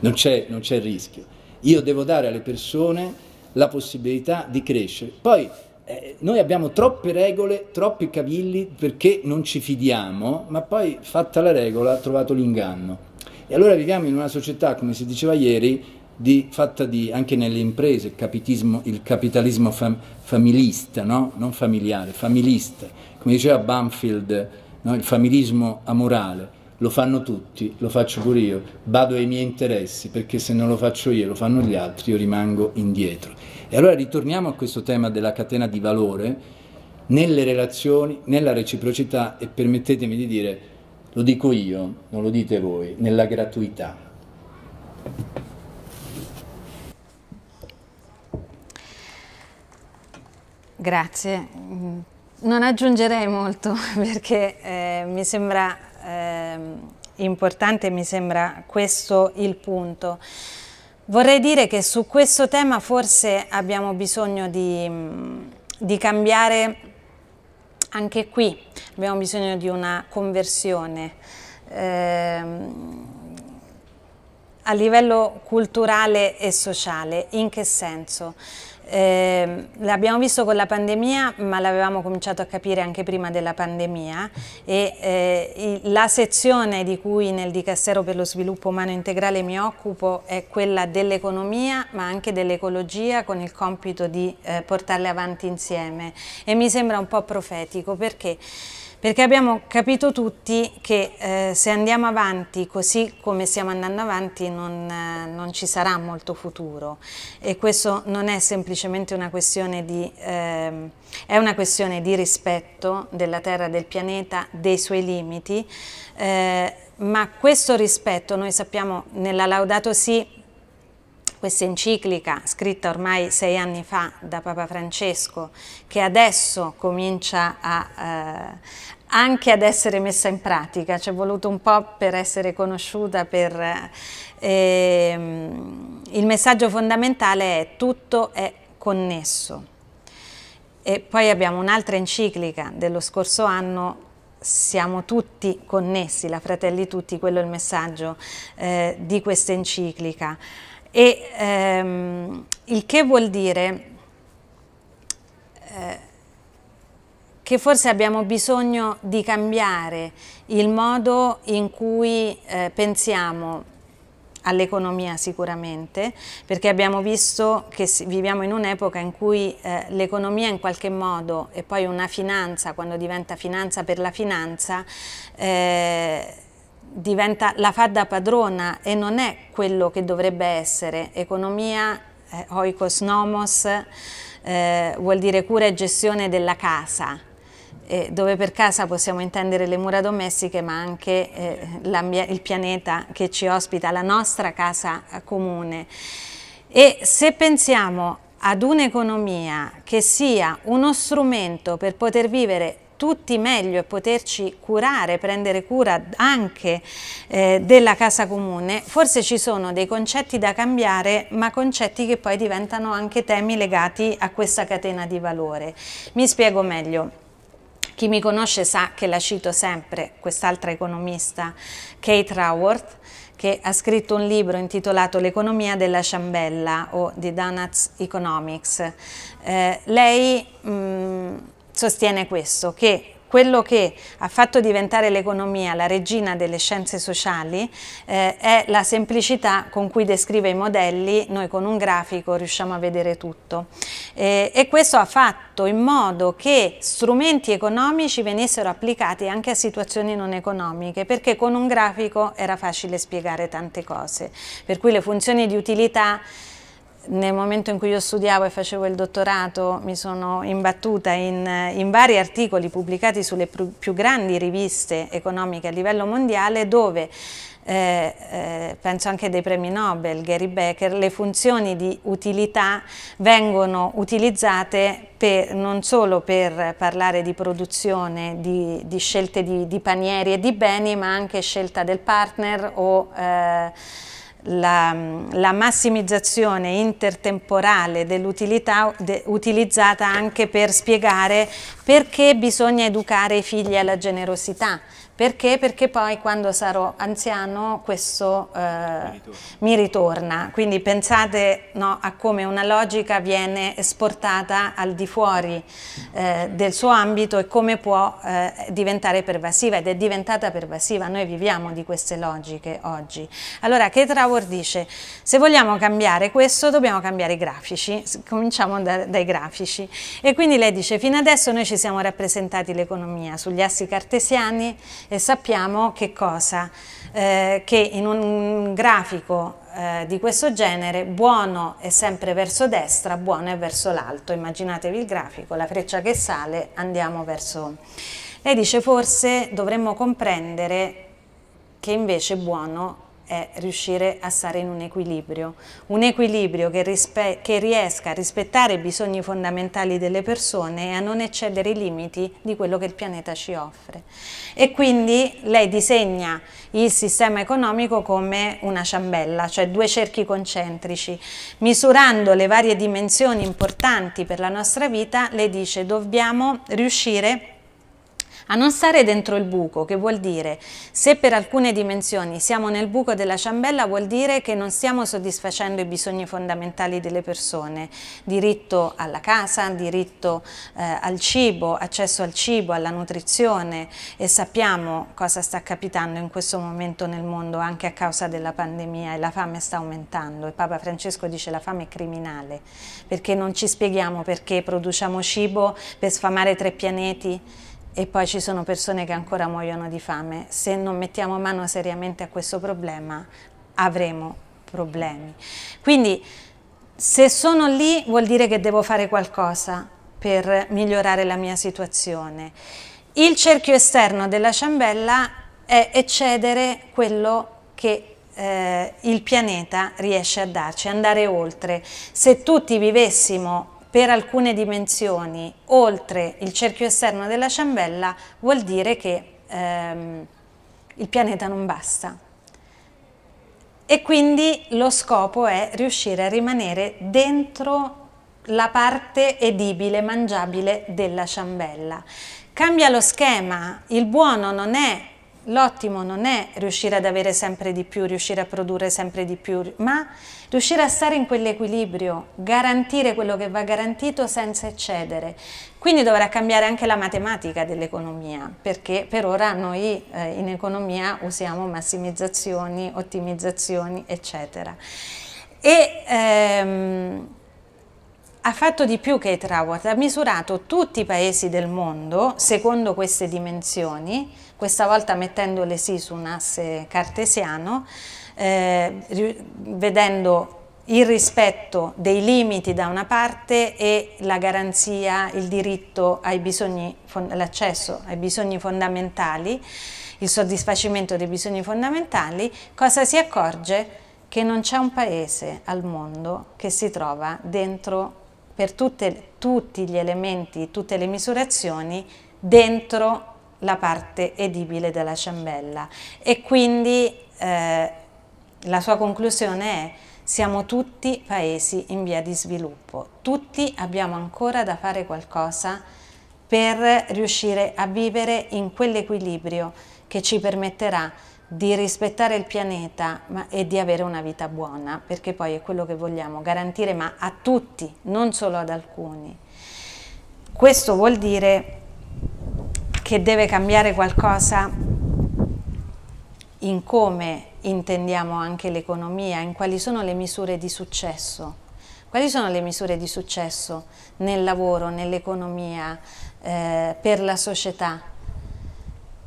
non c'è, non c'è rischio. Io devo dare alle persone la possibilità di crescere. Poi eh, noi abbiamo troppe regole, troppi cavilli perché non ci fidiamo, ma poi fatta la regola ha trovato l'inganno. E allora viviamo in una società, come si diceva ieri, di, fatta di, anche nelle imprese, il, il capitalismo fam, familista, no? non familiare, familista, come diceva Banfield, no? il familismo amorale lo fanno tutti, lo faccio pure io, vado ai miei interessi perché se non lo faccio io, lo fanno gli altri, io rimango indietro. E allora ritorniamo a questo tema della catena di valore nelle relazioni, nella reciprocità e permettetemi di dire, lo dico io, non lo dite voi, nella gratuità. Grazie. Non aggiungerei molto [laughs] perché eh, mi sembra eh, importante, mi sembra questo il punto. Vorrei dire che su questo tema forse abbiamo bisogno di, di cambiare anche qui, abbiamo bisogno di una conversione. Eh, a livello culturale e sociale, in che senso? Eh, l'abbiamo visto con la pandemia, ma l'avevamo cominciato a capire anche prima della pandemia e eh, la sezione di cui nel Dicastero per lo sviluppo umano integrale mi occupo è quella dell'economia, ma anche dell'ecologia con il compito di eh, portarle avanti insieme. E mi sembra un po' profetico perché perché abbiamo capito tutti che eh, se andiamo avanti così come stiamo andando avanti non, eh, non, ci sarà molto futuro. E questo non è semplicemente una questione di, eh, è una questione di rispetto della Terra, del pianeta, dei suoi limiti, eh, ma questo rispetto noi sappiamo nella Laudato Si questa enciclica scritta ormai sei anni fa da Papa Francesco che adesso comincia a, eh, anche ad essere messa in pratica, ci è voluto un po' per essere conosciuta, per, eh, il messaggio fondamentale è tutto è connesso. E poi abbiamo un'altra enciclica dello scorso anno siamo tutti connessi, la Fratelli Tutti, quello è il messaggio eh, di questa enciclica. E ehm, il che vuol dire eh, che forse abbiamo bisogno di cambiare il modo in cui eh, pensiamo all'economia sicuramente, perché abbiamo visto che viviamo in un'epoca in cui eh, l'economia in qualche modo e poi una finanza, quando diventa finanza per la finanza, eh, diventa, la da padrona e non è quello che dovrebbe essere. Economia, eh, oikos nomos, eh, vuol dire cura e gestione della casa, eh, dove per casa possiamo intendere le mura domestiche ma anche eh, il pianeta che ci ospita, la nostra casa comune. E se pensiamo ad un'economia che sia uno strumento per poter vivere tutti meglio e poterci curare, prendere cura anche eh, della casa comune, forse ci sono dei concetti da cambiare, ma concetti che poi diventano anche temi legati a questa catena di valore. Mi spiego meglio. Chi mi conosce sa che la cito sempre, quest'altra economista, Kate Raworth, che ha scritto un libro intitolato L'economia della ciambella o The Donuts Economics. Eh, lei mh, sostiene questo, che quello che ha fatto diventare l'economia la regina delle scienze sociali eh, è la semplicità con cui descrive i modelli, noi con un grafico riusciamo a vedere tutto. Eh, e questo ha fatto in modo che strumenti economici venissero applicati anche a situazioni non economiche, perché con un grafico era facile spiegare tante cose. Per cui le funzioni di utilità nel momento in cui io studiavo e facevo il dottorato mi sono imbattuta in, in vari articoli pubblicati sulle più, più, grandi riviste economiche a livello mondiale dove eh, eh, penso anche dei premi Nobel, Gary Becker, le funzioni di utilità vengono utilizzate per, non solo per parlare di produzione, di, di scelte di, di, panieri e di beni, ma anche scelta del partner o eh, la, la, massimizzazione intertemporale dell'utilità de, utilizzata anche per spiegare perché bisogna educare i figli alla generosità perché? Perché poi quando sarò anziano questo eh, mi, ritorna. mi, ritorna. Quindi pensate no, a come una logica viene esportata al di fuori eh, del suo ambito e come può eh, diventare pervasiva ed è diventata pervasiva. Noi viviamo di queste logiche oggi. Allora Kate Raworth dice se vogliamo cambiare questo dobbiamo cambiare i grafici. Cominciamo da, dai grafici. E quindi lei dice fino adesso noi ci siamo rappresentati l'economia sugli assi cartesiani e sappiamo che cosa? Eh, che in un grafico eh, di questo genere buono è sempre verso destra, buono è verso l'alto. Immaginatevi il grafico, la freccia che sale, andiamo verso... Lei dice forse dovremmo comprendere che invece buono è riuscire a stare in un equilibrio, un equilibrio che, che, riesca a rispettare i bisogni fondamentali delle persone e a non eccedere i limiti di quello che il pianeta ci offre. E quindi lei disegna il sistema economico come una ciambella, cioè due cerchi concentrici. Misurando le varie dimensioni importanti per la nostra vita, le dice dobbiamo riuscire a a non stare dentro il buco, che vuol dire se per alcune dimensioni siamo nel buco della ciambella vuol dire che non stiamo soddisfacendo i bisogni fondamentali delle persone, diritto alla casa, diritto eh, al cibo, accesso al cibo, alla nutrizione. E sappiamo cosa sta capitando in questo momento nel mondo anche a causa della pandemia e la fame sta aumentando. E Papa Francesco dice la fame è criminale perché non ci spieghiamo perché produciamo cibo per sfamare tre pianeti e poi ci sono persone che ancora muoiono di fame. Se non mettiamo mano seriamente a questo problema avremo problemi. Quindi se sono lì vuol dire che devo fare qualcosa per migliorare la mia situazione. Il cerchio esterno della ciambella è eccedere quello che eh, il pianeta riesce a darci, andare oltre. Se tutti vivessimo per alcune dimensioni oltre il cerchio esterno della ciambella vuol dire che ehm, il pianeta non basta. E quindi lo scopo è riuscire a rimanere dentro la parte edibile, mangiabile della ciambella. Cambia lo schema, il buono non è L'ottimo non è riuscire ad avere sempre di più, riuscire a produrre sempre di più, ma riuscire a stare in quell'equilibrio, garantire quello che va garantito senza eccedere. Quindi dovrà cambiare anche la matematica dell'economia, perché per ora noi eh, in economia usiamo massimizzazioni, ottimizzazioni, eccetera. E, ehm, ha fatto di più Kate Raworth, ha misurato tutti i paesi del mondo secondo queste dimensioni, questa volta mettendole sì su un asse cartesiano, eh, vedendo il rispetto dei limiti da una parte e la garanzia, il diritto all'accesso ai bisogni fondamentali, il soddisfacimento dei bisogni fondamentali, cosa si accorge? Che non c'è un paese al mondo che si trova dentro per tutte, tutti gli elementi, tutte le misurazioni dentro la parte edibile della ciambella. E quindi eh, la sua conclusione è siamo tutti paesi in via di sviluppo, tutti abbiamo ancora da fare qualcosa per riuscire a vivere in quell'equilibrio che ci permetterà di rispettare il pianeta ma, e di avere una vita buona, perché poi è quello che vogliamo garantire, ma a tutti, non solo ad alcuni. Questo vuol dire che deve cambiare qualcosa in come intendiamo anche l'economia, in quali sono le misure di successo. Quali sono le misure di successo nel lavoro, nell'economia, eh, per la società?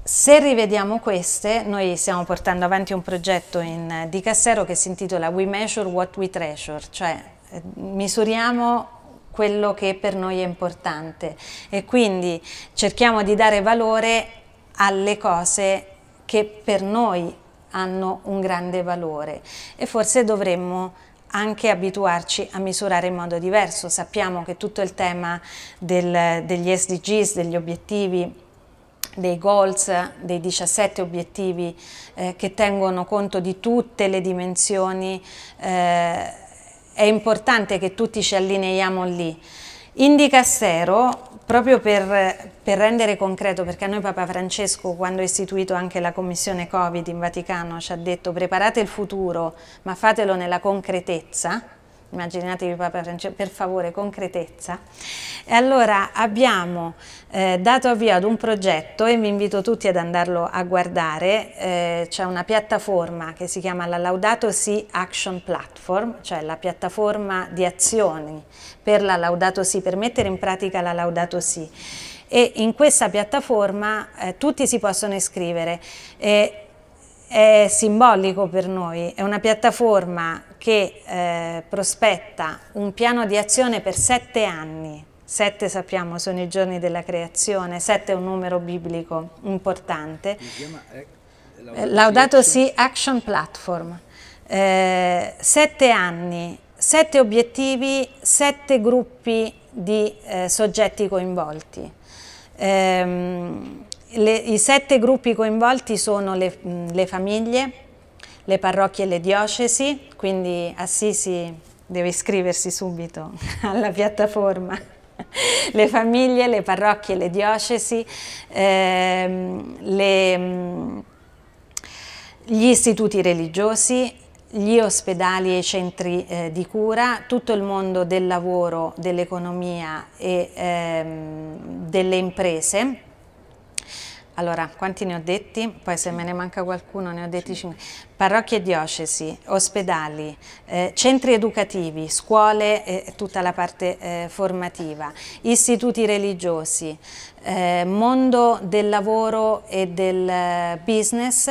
Se rivediamo queste, noi stiamo portando avanti un progetto in, di Cassero che si intitola We Measure What We Treasure, cioè eh, misuriamo quello che per noi è importante e quindi cerchiamo di dare valore alle cose che per noi hanno un grande valore e forse dovremmo anche abituarci a misurare in modo diverso. Sappiamo che tutto il tema del, degli SDGs, degli obiettivi dei goals, dei 17 obiettivi eh, che tengono conto di tutte le dimensioni, eh, è importante che tutti ci allineiamo lì. In Dicastero, proprio per, per, rendere concreto, perché a noi Papa Francesco, quando ha istituito anche la commissione Covid in Vaticano, ci ha detto preparate il futuro, ma fatelo nella concretezza, immaginatevi Papa Francesco, per favore, concretezza. E allora abbiamo eh, dato avvio ad un progetto e vi invito tutti ad andarlo a guardare, eh, c'è una piattaforma che si chiama la Laudato Si Action Platform, cioè la piattaforma di azioni per la Laudato Si, per mettere in pratica la Laudato Si e in questa piattaforma eh, tutti si possono iscrivere. E è simbolico per noi, è una piattaforma che eh, prospetta un piano di azione per sette anni. Sette sappiamo sono i giorni della creazione, sette è un numero biblico importante. Eh, eh, Laudato Si Action Platform. Eh, sette anni, sette obiettivi, sette gruppi di eh, soggetti coinvolti. Ehm, le, I sette gruppi coinvolti sono le, le, famiglie, le parrocchie e le diocesi, quindi Assisi deve iscriversi subito [laughs] alla piattaforma. [laughs] Le famiglie, le parrocchie le diocesi, ehm, le, gli istituti religiosi, gli ospedali e i centri eh, di cura, tutto il mondo del lavoro, dell'economia e ehm, delle imprese, allora, quanti ne ho detti? Poi se me ne manca qualcuno ne ho detti 5. Parrocchie e diocesi, ospedali, eh, centri educativi, scuole e tutta la parte eh, formativa, istituti religiosi, eh, mondo del lavoro e del eh, business,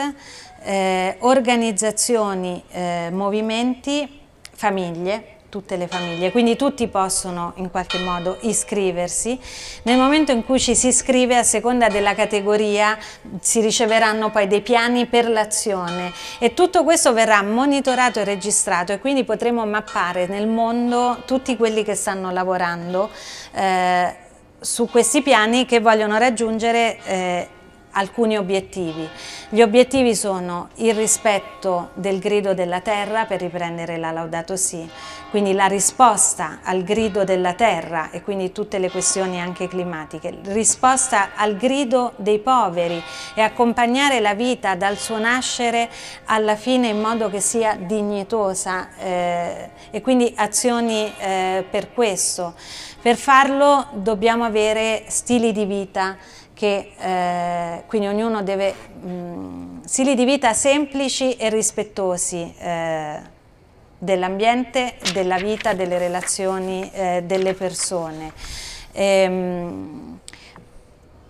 eh, organizzazioni, eh, movimenti, famiglie, tutte le famiglie, quindi tutti possono in qualche modo iscriversi. Nel momento in cui ci si iscrive a seconda della categoria si riceveranno poi dei piani per l'azione e tutto questo verrà monitorato e registrato e quindi potremo mappare nel mondo tutti quelli che stanno lavorando eh, su questi piani che vogliono raggiungere eh, alcuni obiettivi. Gli obiettivi sono il rispetto del grido della terra, per riprendere la Laudato Si, quindi la risposta al grido della terra e quindi tutte le questioni anche climatiche, risposta al grido dei poveri e accompagnare la vita dal suo nascere alla fine in modo che sia dignitosa eh, e quindi azioni eh, per questo. Per farlo dobbiamo avere stili di vita che eh, quindi ognuno deve mh, mm, stili di vita semplici e rispettosi eh, dell'ambiente, della vita, delle relazioni eh, delle persone. E, ehm, mh,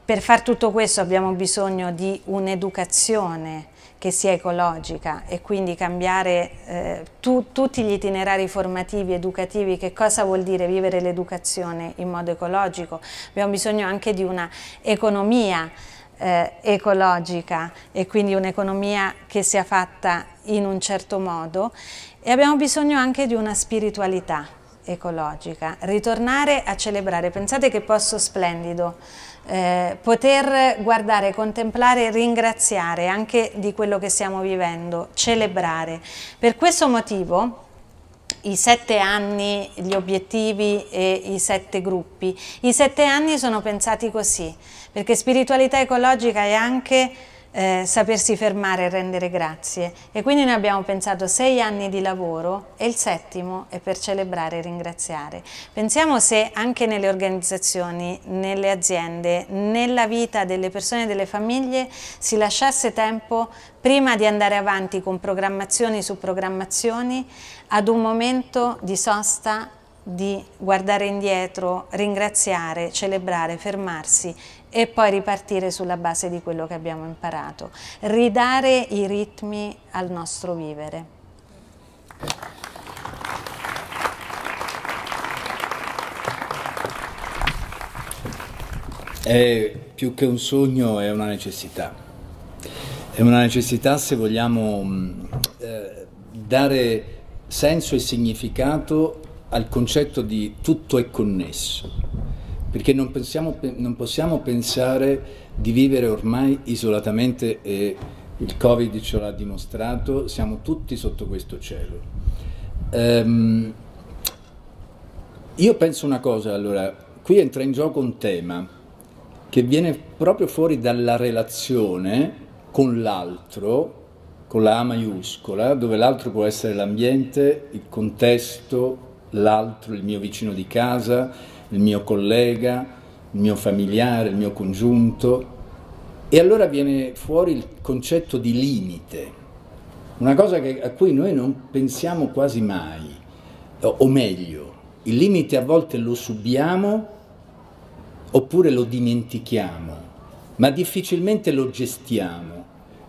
per far tutto questo abbiamo bisogno di un'educazione che sia ecologica e quindi cambiare eh, tu, tutti gli itinerari formativi, educativi, che cosa vuol dire vivere l'educazione in modo ecologico. Abbiamo bisogno anche di una economia eh, ecologica e quindi un'economia che sia fatta in un certo modo e abbiamo bisogno anche di una spiritualità ecologica, ritornare a celebrare, pensate che posto splendido eh, poter guardare, contemplare, ringraziare anche di quello che stiamo vivendo, celebrare. Per questo motivo i sette anni, gli obiettivi e i sette gruppi, i sette anni sono pensati così, perché spiritualità ecologica è anche eh, sapersi fermare e rendere grazie. E quindi noi abbiamo pensato sei anni di lavoro e il settimo è per celebrare e ringraziare. Pensiamo se anche nelle organizzazioni, nelle aziende, nella vita delle persone e delle famiglie si lasciasse tempo prima di andare avanti con programmazioni su programmazioni ad un momento di sosta di guardare indietro, ringraziare, celebrare, fermarsi e poi ripartire sulla base di quello che abbiamo imparato, ridare i ritmi al nostro vivere. È più che un sogno, è una necessità. È una necessità se vogliamo mm, eh, dare senso e significato al concetto di tutto è connesso, perché non, pensiamo, non possiamo pensare di vivere ormai isolatamente e il Covid ce l'ha dimostrato, siamo tutti sotto questo cielo. Um, io penso una cosa, allora, qui entra in gioco un tema che viene proprio fuori dalla relazione con l'altro, con la A maiuscola, dove l'altro può essere l'ambiente, il contesto, l'altro, il mio vicino di casa, il mio collega, il mio familiare, il mio congiunto. E allora viene fuori il concetto di limite, una cosa che, a cui noi non pensiamo quasi mai, o, o meglio, il limite a volte lo subiamo oppure lo dimentichiamo, ma difficilmente lo gestiamo,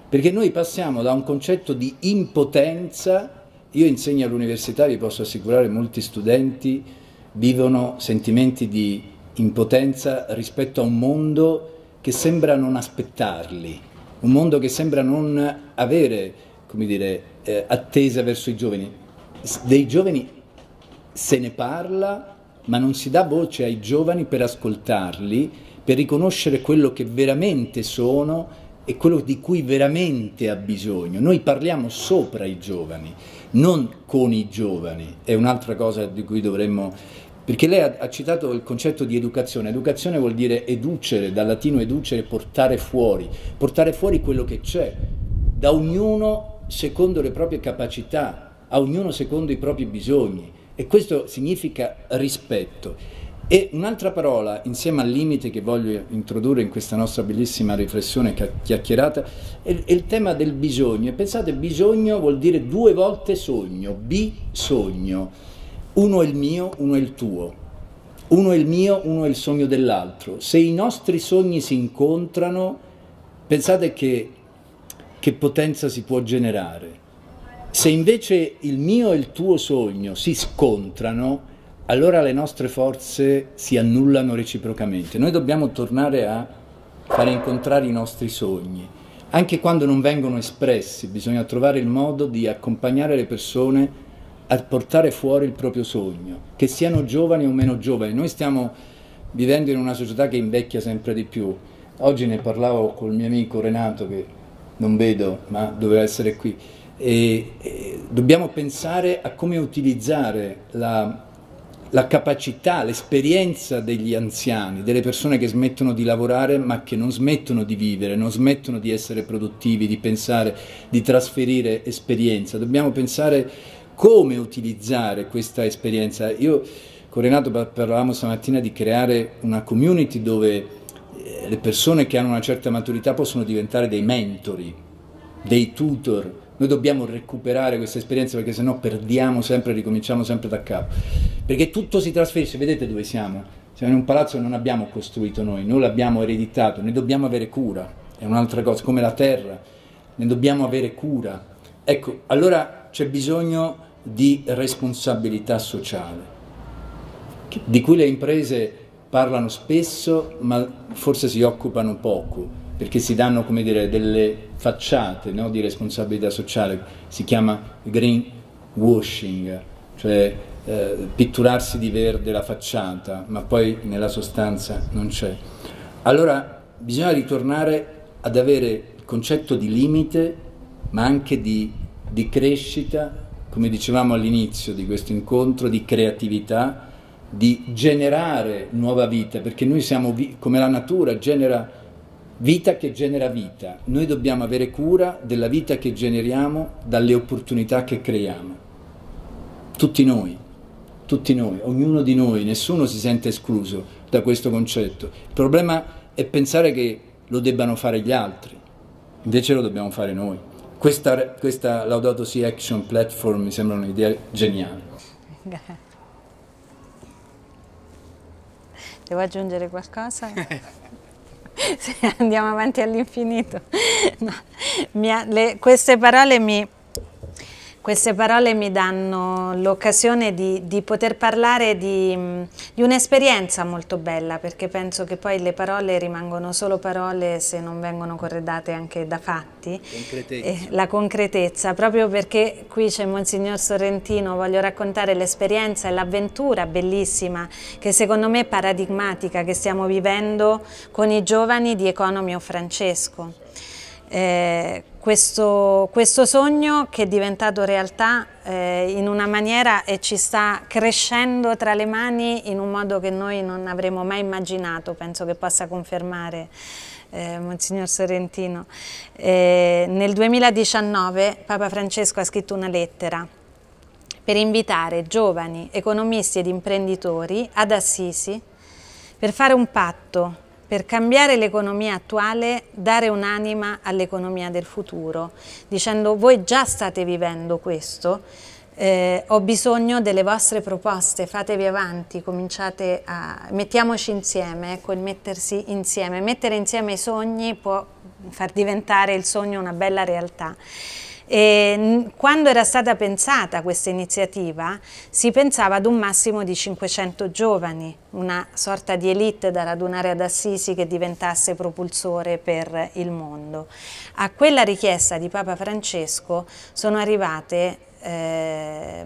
perché noi passiamo da un concetto di impotenza io insegno all'università, vi posso assicurare, molti studenti vivono sentimenti di impotenza rispetto a un mondo che sembra non aspettarli, un mondo che sembra non avere, come dire, eh, attesa verso i giovani. Dei giovani se ne parla, ma non si dà voce ai giovani per ascoltarli, per riconoscere quello che veramente sono e quello di cui veramente ha bisogno. Noi parliamo sopra i giovani non con i giovani, è un'altra cosa di cui dovremmo... Perché lei ha, ha, citato il concetto di educazione. Educazione vuol dire educere, dal latino educere, portare fuori, portare fuori quello che c'è, da ognuno secondo le proprie capacità, a ognuno secondo i propri bisogni. E questo significa rispetto. E un'altra parola, insieme al limite che voglio introdurre in questa nostra bellissima riflessione chiacchierata, è, il tema del bisogno. E pensate, bisogno vuol dire due volte sogno, bisogno. Uno è il mio, uno è il tuo. Uno è il mio, uno è il sogno dell'altro. Se i nostri sogni si incontrano, pensate che, che potenza si può generare. Se invece il mio e il tuo sogno si scontrano, allora le nostre forze si annullano reciprocamente. Noi dobbiamo tornare a fare incontrare i nostri sogni. Anche quando non vengono espressi, bisogna trovare il modo di accompagnare le persone a portare fuori il proprio sogno, che siano giovani o meno giovani. Noi stiamo vivendo in una società che invecchia sempre di più. Oggi ne parlavo col mio amico Renato, che non vedo, ma doveva essere qui. E, e dobbiamo pensare a come utilizzare la la capacità, l'esperienza degli anziani, delle persone che smettono di lavorare ma che non smettono di vivere, non smettono di essere produttivi, di pensare, di trasferire esperienza. Dobbiamo pensare come utilizzare questa esperienza. Io con Renato parlavamo stamattina di creare una community dove eh, le persone che hanno una certa maturità possono diventare dei mentori, dei tutor, noi dobbiamo recuperare questa esperienza perché sennò perdiamo sempre, ricominciamo sempre da capo. Perché tutto si trasferisce, vedete dove siamo? Siamo in un palazzo che non abbiamo costruito noi, noi l'abbiamo ereditato, ne dobbiamo avere cura, è un'altra cosa, come la terra, ne dobbiamo avere cura. Ecco, allora c'è bisogno di responsabilità sociale, di cui le imprese parlano spesso, ma forse si occupano poco perché si danno dire, delle facciate no, di responsabilità sociale, si chiama green washing, cioè eh, pitturarsi di verde la facciata, ma poi nella sostanza non c'è. Allora bisogna ritornare ad avere il concetto di limite, ma anche di, di crescita, come dicevamo all'inizio di questo incontro, di creatività, di generare nuova vita, perché noi siamo, come la natura genera Vita che genera vita. Noi dobbiamo avere cura della vita che generiamo dalle opportunità che creiamo. Tutti noi, tutti noi, ognuno di noi, nessuno si sente escluso da questo concetto. Il problema è pensare che lo debbano fare gli altri, invece lo dobbiamo fare noi. Questa, questa Laudato Si Action Platform mi sembra un'idea geniale. [laughs] Devo aggiungere qualcosa? [laughs] sì, andiamo avanti all'infinito. [laughs] No, queste parole mi, queste parole mi danno l'occasione di, di, poter parlare di, di un'esperienza molto bella, perché penso che poi le parole rimangono solo parole se non vengono corredate anche da fatti. Concretezza. Eh, la concretezza, proprio perché qui c'è Monsignor Sorrentino, voglio raccontare l'esperienza e l'avventura bellissima, che secondo me è paradigmatica, che stiamo vivendo con i giovani di Economio Francesco. Eh, questo, questo, sogno che è diventato realtà eh, in una maniera e ci sta crescendo tra le mani in un modo che noi non avremmo mai immaginato, penso che possa confermare eh, Monsignor Sorrentino. Eh, nel 2019 Papa Francesco ha scritto una lettera per invitare giovani economisti ed imprenditori ad Assisi per fare un patto per cambiare l'economia attuale, dare un'anima all'economia del futuro, dicendo voi già state vivendo questo, eh, ho bisogno delle vostre proposte, fatevi avanti, cominciate a... mettiamoci insieme, ecco il mettersi insieme, mettere insieme i sogni può far diventare il sogno una bella realtà. E quando era stata pensata questa iniziativa si pensava ad un massimo di 500 giovani, una sorta di elite da radunare ad Assisi che diventasse propulsore per il mondo. A quella richiesta di Papa Francesco sono arrivate eh,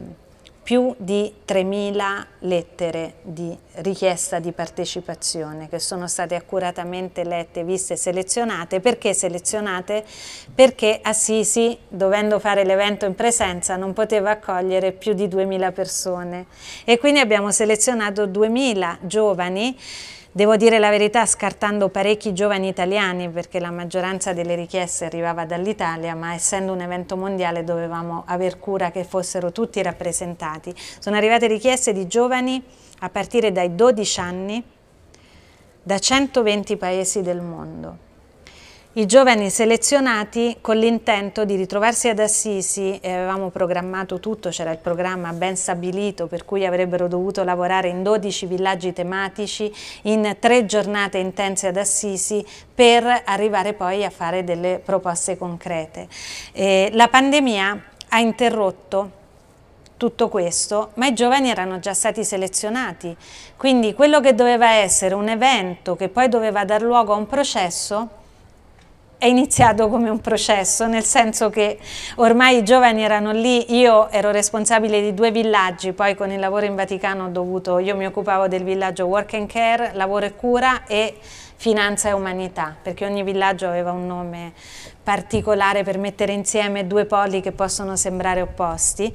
più di 3.000 lettere di richiesta di partecipazione che sono state accuratamente lette, viste e selezionate. Perché selezionate? Perché Assisi, dovendo fare l'evento in presenza, non poteva accogliere più di 2.000 persone e quindi abbiamo selezionato 2.000 giovani Devo dire la verità scartando parecchi giovani italiani perché la maggioranza delle richieste arrivava dall'Italia ma essendo un evento mondiale dovevamo aver cura che fossero tutti rappresentati. Sono arrivate richieste di giovani a partire dai 12 anni da 120 paesi del mondo i giovani selezionati con l'intento di ritrovarsi ad Assisi e avevamo programmato tutto, c'era il programma ben stabilito per cui avrebbero dovuto lavorare in 12 villaggi tematici in tre giornate intense ad Assisi per arrivare poi a fare delle proposte concrete. E la pandemia ha interrotto tutto questo, ma i giovani erano già stati selezionati, quindi quello che doveva essere un evento che poi doveva dar luogo a un processo è iniziato come un processo, nel senso che ormai i giovani erano lì, io ero responsabile di due villaggi, poi con il lavoro in Vaticano ho dovuto, io mi occupavo del villaggio Work and Care, lavoro e cura e finanza e umanità, perché ogni villaggio aveva un nome particolare per mettere insieme due poli che possono sembrare opposti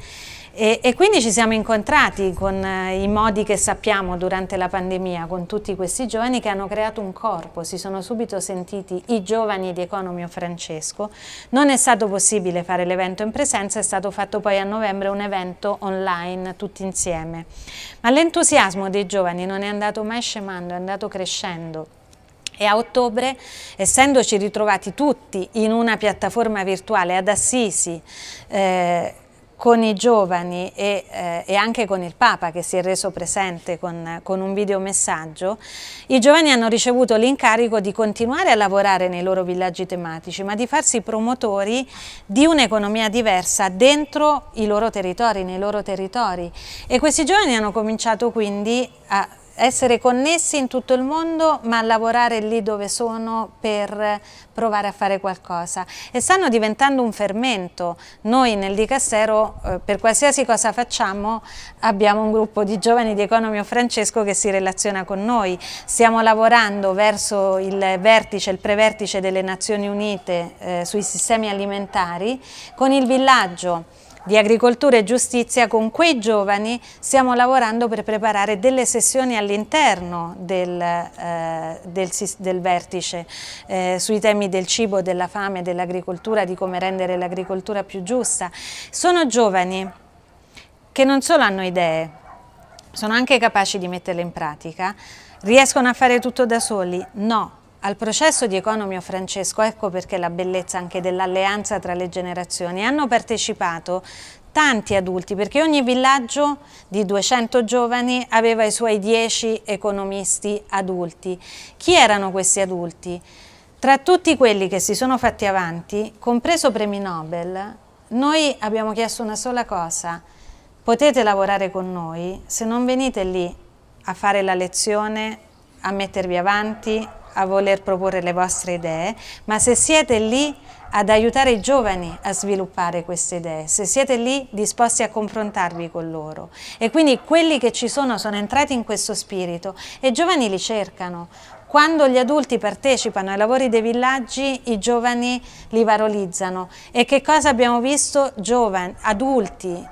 e, e, quindi ci siamo incontrati con eh, i modi che sappiamo durante la pandemia con tutti questi giovani che hanno creato un corpo, si sono subito sentiti i giovani di Economio Francesco. Non è stato possibile fare l'evento in presenza, è stato fatto poi a novembre un evento online tutti insieme. Ma l'entusiasmo dei giovani non è andato mai scemando, è andato crescendo e a ottobre, essendoci ritrovati tutti in una piattaforma virtuale ad Assisi, eh, con i giovani e, eh, e, anche con il Papa che si è reso presente con, con un videomessaggio, i giovani hanno ricevuto l'incarico di continuare a lavorare nei loro villaggi tematici, ma di farsi promotori di un'economia diversa dentro i loro territori, nei loro territori. E questi giovani hanno cominciato quindi a essere connessi in tutto il mondo ma lavorare lì dove sono per provare a fare qualcosa e stanno diventando un fermento. Noi nel Dicastero eh, per qualsiasi cosa facciamo abbiamo un gruppo di giovani di Economio Francesco che si relaziona con noi. Stiamo lavorando verso il vertice, il prevertice delle Nazioni Unite eh, sui sistemi alimentari con il villaggio di agricoltura e giustizia con quei giovani stiamo lavorando per preparare delle sessioni all'interno del, eh, del, del, vertice eh, sui temi del cibo, della fame, dell'agricoltura, di come rendere l'agricoltura più giusta. Sono giovani che non solo hanno idee, sono anche capaci di metterle in pratica, riescono a fare tutto da soli? No, al processo di Economio Francesco, ecco perché la bellezza anche dell'alleanza tra le generazioni, hanno partecipato tanti adulti, perché ogni villaggio di 200 giovani aveva i suoi 10 economisti adulti. Chi erano questi adulti? Tra tutti quelli che si sono fatti avanti, compreso premi Nobel, noi abbiamo chiesto una sola cosa, potete lavorare con noi se non venite lì a fare la lezione, a mettervi avanti, a voler proporre le vostre idee, ma se siete lì ad aiutare i giovani a sviluppare queste idee, se siete lì disposti a confrontarvi con loro. E quindi quelli che ci sono sono entrati in questo spirito e i giovani li cercano. Quando gli adulti partecipano ai lavori dei villaggi, i giovani li valorizzano. E che cosa abbiamo visto? Giovani, adulti,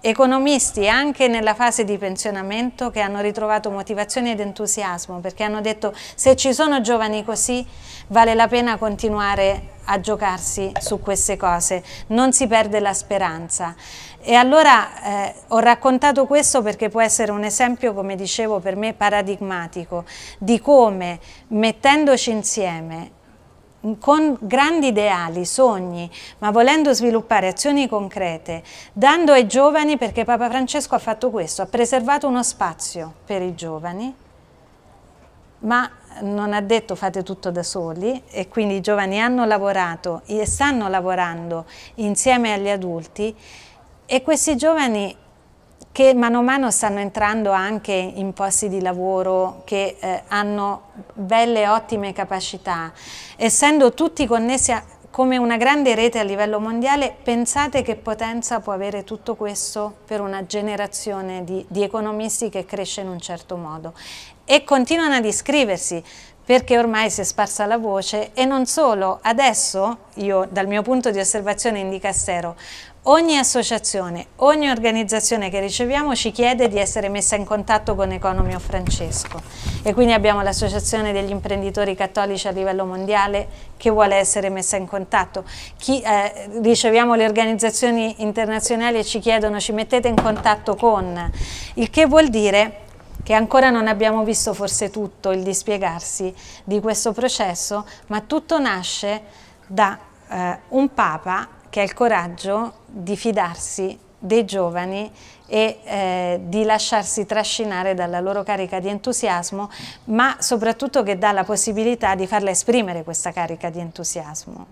economisti anche nella fase di pensionamento che hanno ritrovato motivazione ed entusiasmo perché hanno detto se ci sono giovani così vale la pena continuare a giocarsi su queste cose, non si perde la speranza. E allora eh, ho raccontato questo perché può essere un esempio, come dicevo, per me paradigmatico di come mettendoci insieme con grandi ideali, sogni, ma volendo sviluppare azioni concrete, dando ai giovani, perché Papa Francesco ha fatto questo, ha preservato uno spazio per i giovani, ma non ha detto fate tutto da soli e quindi i giovani hanno lavorato e stanno lavorando insieme agli adulti e questi giovani che mano a mano stanno entrando anche in posti di lavoro che eh, hanno belle ottime capacità, essendo tutti connessi a, come una grande rete a livello mondiale, pensate che potenza può avere tutto questo per una generazione di, di economisti che cresce in un certo modo. E continuano ad iscriversi, perché ormai si è sparsa la voce e non solo, adesso io dal mio punto di osservazione in Dicastero Ogni associazione, ogni organizzazione che riceviamo ci chiede di essere messa in contatto con Economio Francesco e quindi abbiamo l'associazione degli imprenditori cattolici a livello mondiale che vuole essere messa in contatto. Chi, eh, riceviamo le organizzazioni internazionali e ci chiedono ci mettete in contatto con, il che vuol dire che ancora non abbiamo visto forse tutto il dispiegarsi di questo processo, ma tutto nasce da eh, un Papa che ha il coraggio di fidarsi dei giovani e eh, di lasciarsi trascinare dalla loro carica di entusiasmo, ma soprattutto che dà la possibilità di farla esprimere questa carica di entusiasmo.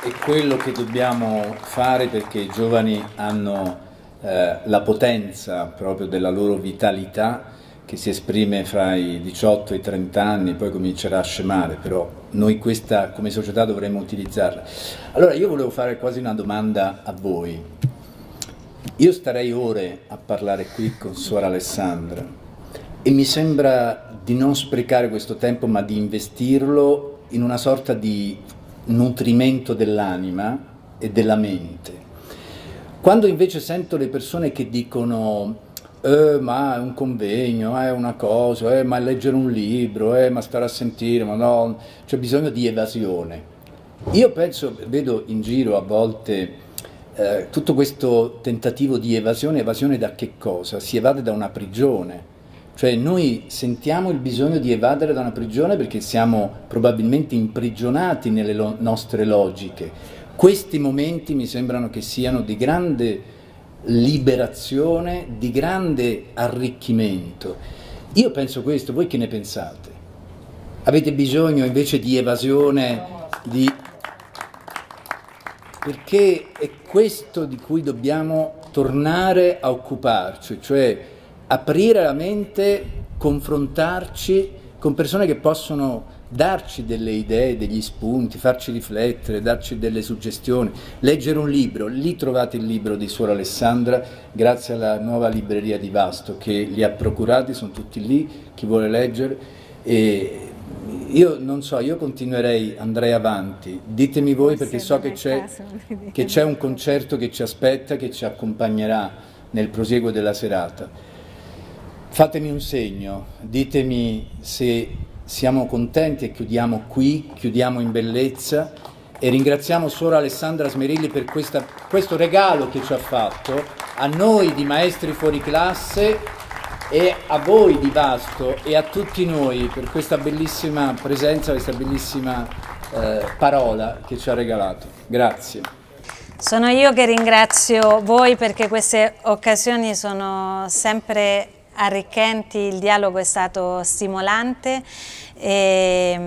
È quello che dobbiamo fare perché i giovani hanno eh, la potenza proprio della loro vitalità che si esprime fra i 18 e i 30 anni, poi comincerà a scemare, però noi questa come società dovremmo utilizzarla. Allora io volevo fare quasi una domanda a voi. Io starei ore a parlare qui con Suor Alessandra e mi sembra di non sprecare questo tempo ma di investirlo in una sorta di nutrimento dell'anima e della mente. Quando invece sento le persone che dicono eh, ma è un convegno, è una cosa, eh, ma leggere un libro, eh, ma stare a sentire, ma no, c'è bisogno di evasione. Io penso, vedo in giro a volte eh, tutto questo tentativo di evasione, evasione da che cosa? Si evade da una prigione. Cioè noi sentiamo il bisogno di evadere da una prigione perché siamo probabilmente imprigionati nelle lo nostre logiche. Questi momenti mi sembrano che siano di grande liberazione, di grande arricchimento. Io penso questo, voi che ne pensate? Avete bisogno invece di evasione, di... perché è questo di cui dobbiamo tornare a occuparci, cioè aprire la mente, confrontarci con persone che possono darci delle idee, degli spunti, farci riflettere, darci delle suggestioni, leggere un libro, lì trovate il libro di Suor Alessandra grazie alla nuova libreria di Vasto che li ha procurati, sono tutti lì, chi vuole leggere e io non so, io continuerei, andrei avanti. Ditemi voi perché so che c'è, che c'è un concerto che ci aspetta, che ci accompagnerà nel prosieguo della serata. Fatemi un segno, ditemi se siamo contenti e chiudiamo qui, chiudiamo in bellezza e ringraziamo solo Alessandra Smerilli per questa, questo regalo che ci ha fatto, a noi di maestri fuori classe e a voi di Vasto e a tutti noi per questa bellissima presenza, questa bellissima eh, parola che ci ha regalato. Grazie. Sono io che ringrazio voi perché queste occasioni sono sempre arricchenti, il dialogo è stato stimolante e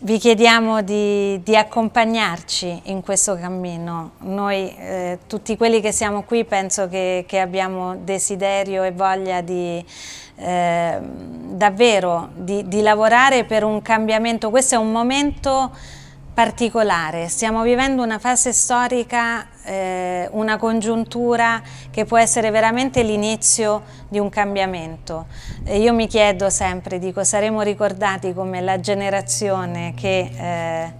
vi chiediamo di, di, accompagnarci in questo cammino. Noi, eh, tutti quelli che siamo qui, penso che, che abbiamo desiderio e voglia di eh, davvero di, di lavorare per un cambiamento. Questo è un momento particolare, stiamo vivendo una fase storica, eh, una congiuntura che può essere veramente l'inizio di un cambiamento. E io mi chiedo sempre, dico, saremo ricordati come la generazione che, eh,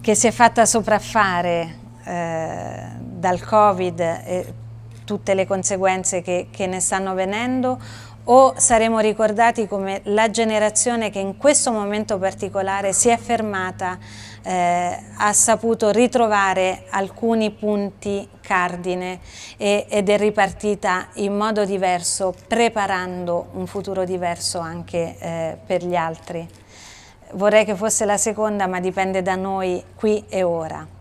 che si è fatta sopraffare eh, dal Covid e tutte le conseguenze che, che ne stanno venendo o saremo ricordati come la generazione che in questo momento particolare si è fermata, eh, ha saputo ritrovare alcuni punti cardine e, ed è ripartita in modo diverso, preparando un futuro diverso anche eh, per gli altri. Vorrei che fosse la seconda, ma dipende da noi qui e ora.